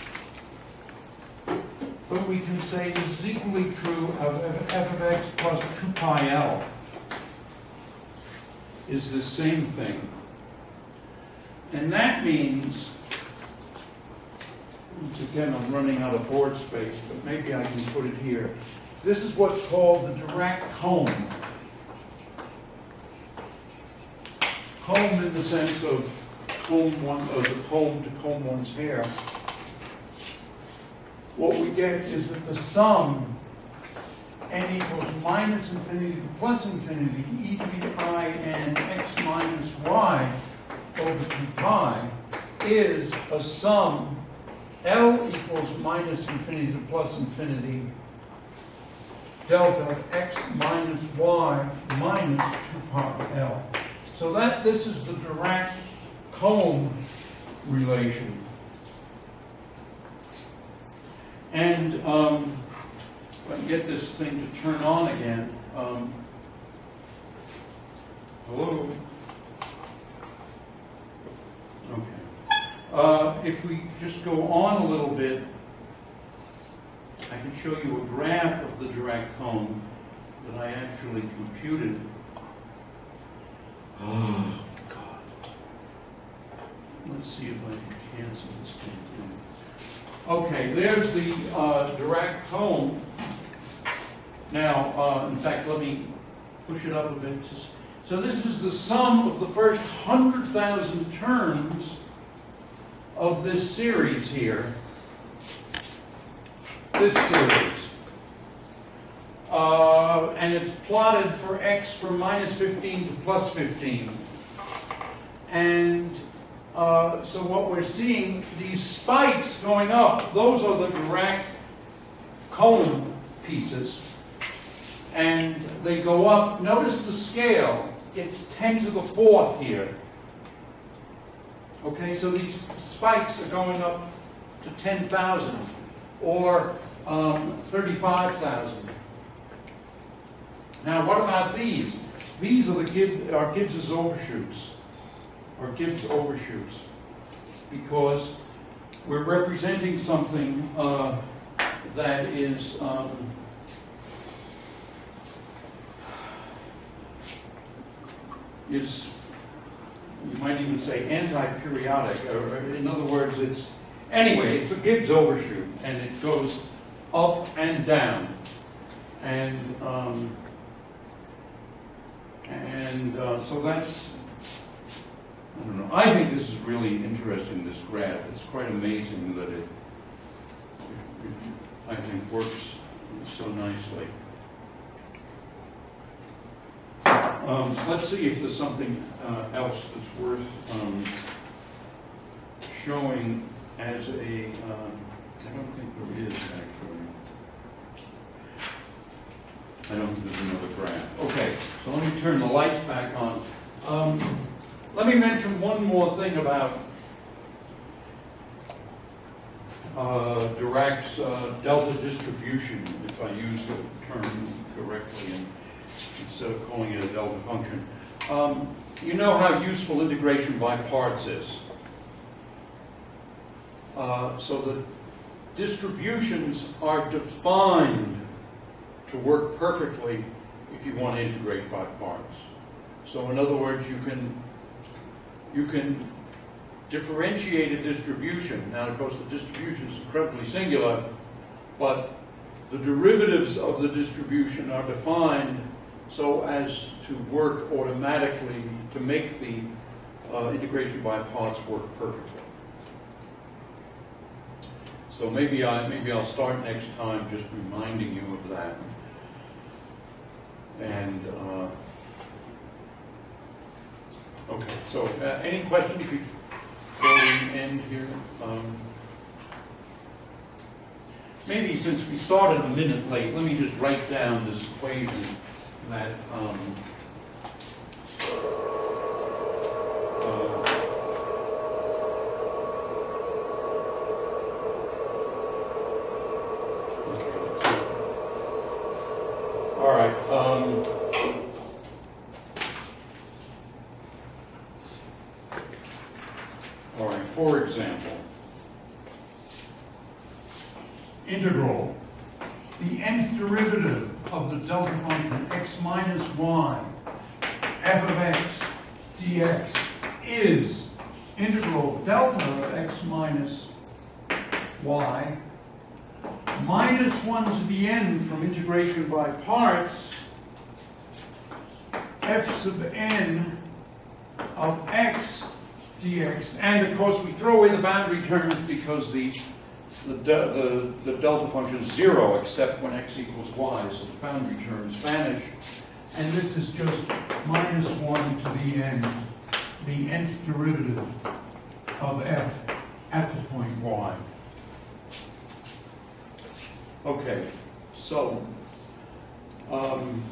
Speaker 1: but we can say this is equally true of f of x plus 2 pi l is the same thing. And that means, once again, I'm running out of board space, but maybe I can put it here. This is what's called the Dirac comb. Comb in the sense of comb one, of the comb to comb one's hair. What we get is that the sum n equals minus infinity to plus infinity, e to the i n x minus y over 2 pi is a sum L equals minus infinity to plus infinity delta x minus y minus 2 pi L. So that, this is the Dirac comb relation. And um, if I can get this thing to turn on again. Um, hello? Okay. Uh, if we just go on a little bit, I can show you a graph of the Dirac comb that I actually computed. Oh, God. Let's see if I can cancel this thing. Okay, there's the uh, Dirac comb. Now, uh, in fact, let me push it up a bit. So this is the sum of the first 100,000 terms of this series here. This series. Uh, and it's plotted for x from minus 15 to plus 15. And uh, so what we're seeing, these spikes going up, those are the Dirac comb pieces. And they go up, notice the scale, it's 10 to the fourth here. Okay, so these spikes are going up to 10,000 or um, 35,000. Now, what about these? These are the Gibbs, are Gibbs's overshoots, or Gibbs overshoots, because we're representing something uh, that is um, is you might even say anti-periodic, in other words, it's anyway, it's a Gibbs overshoot, and it goes up and down, and um, and uh, so that's I don't know. I think this is really interesting. This graph. It's quite amazing that it, it, it I think works so nicely. Um, let's see if there's something uh, else that's worth um, showing as a. Um, I don't think there is actually. I don't think there's another graph. Okay, so let me turn the lights back on. Um, let me mention one more thing about uh, Dirac's uh, delta distribution, if I use the term correctly, instead of calling it a delta function. Um, you know how useful integration by parts is. Uh, so the distributions are defined to work perfectly if you want to integrate by parts. So in other words, you can you can differentiate a distribution. Now, of course, the distribution is incredibly singular, but the derivatives of the distribution are defined so as to work automatically to make the uh, integration by parts work perfectly. So maybe I maybe I'll start next time just reminding you of that. And uh, okay, so uh, any questions before we end here? Um, maybe since we started a minute late, let me just write down this equation that um, uh, okay, so- all right. Um, all right. For example, integral the nth derivative of the delta function x minus y f of x dx is integral delta of x minus y minus 1 to the n from integration by parts f sub n of x dx. And of course, we throw away the boundary terms because the, the, the, the delta function is zero except when x equals y, so the boundary terms vanish. And this is just minus 1 to the n, the nth derivative of f at the point y. Okay, so, um,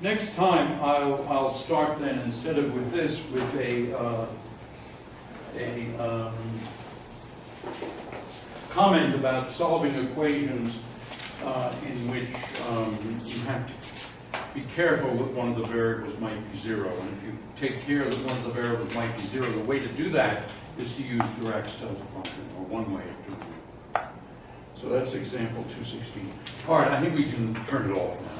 Speaker 1: next time I'll, I'll start then, instead of with this, with a, uh, a, um, comment about solving equations, uh, in which, um, you have to be careful that one of the variables might be zero. And if you take care that one of the variables might be zero, the way to do that is to use Dirac's delta function, or one way of doing it. So that's example 216. All right, I think we can turn it off now.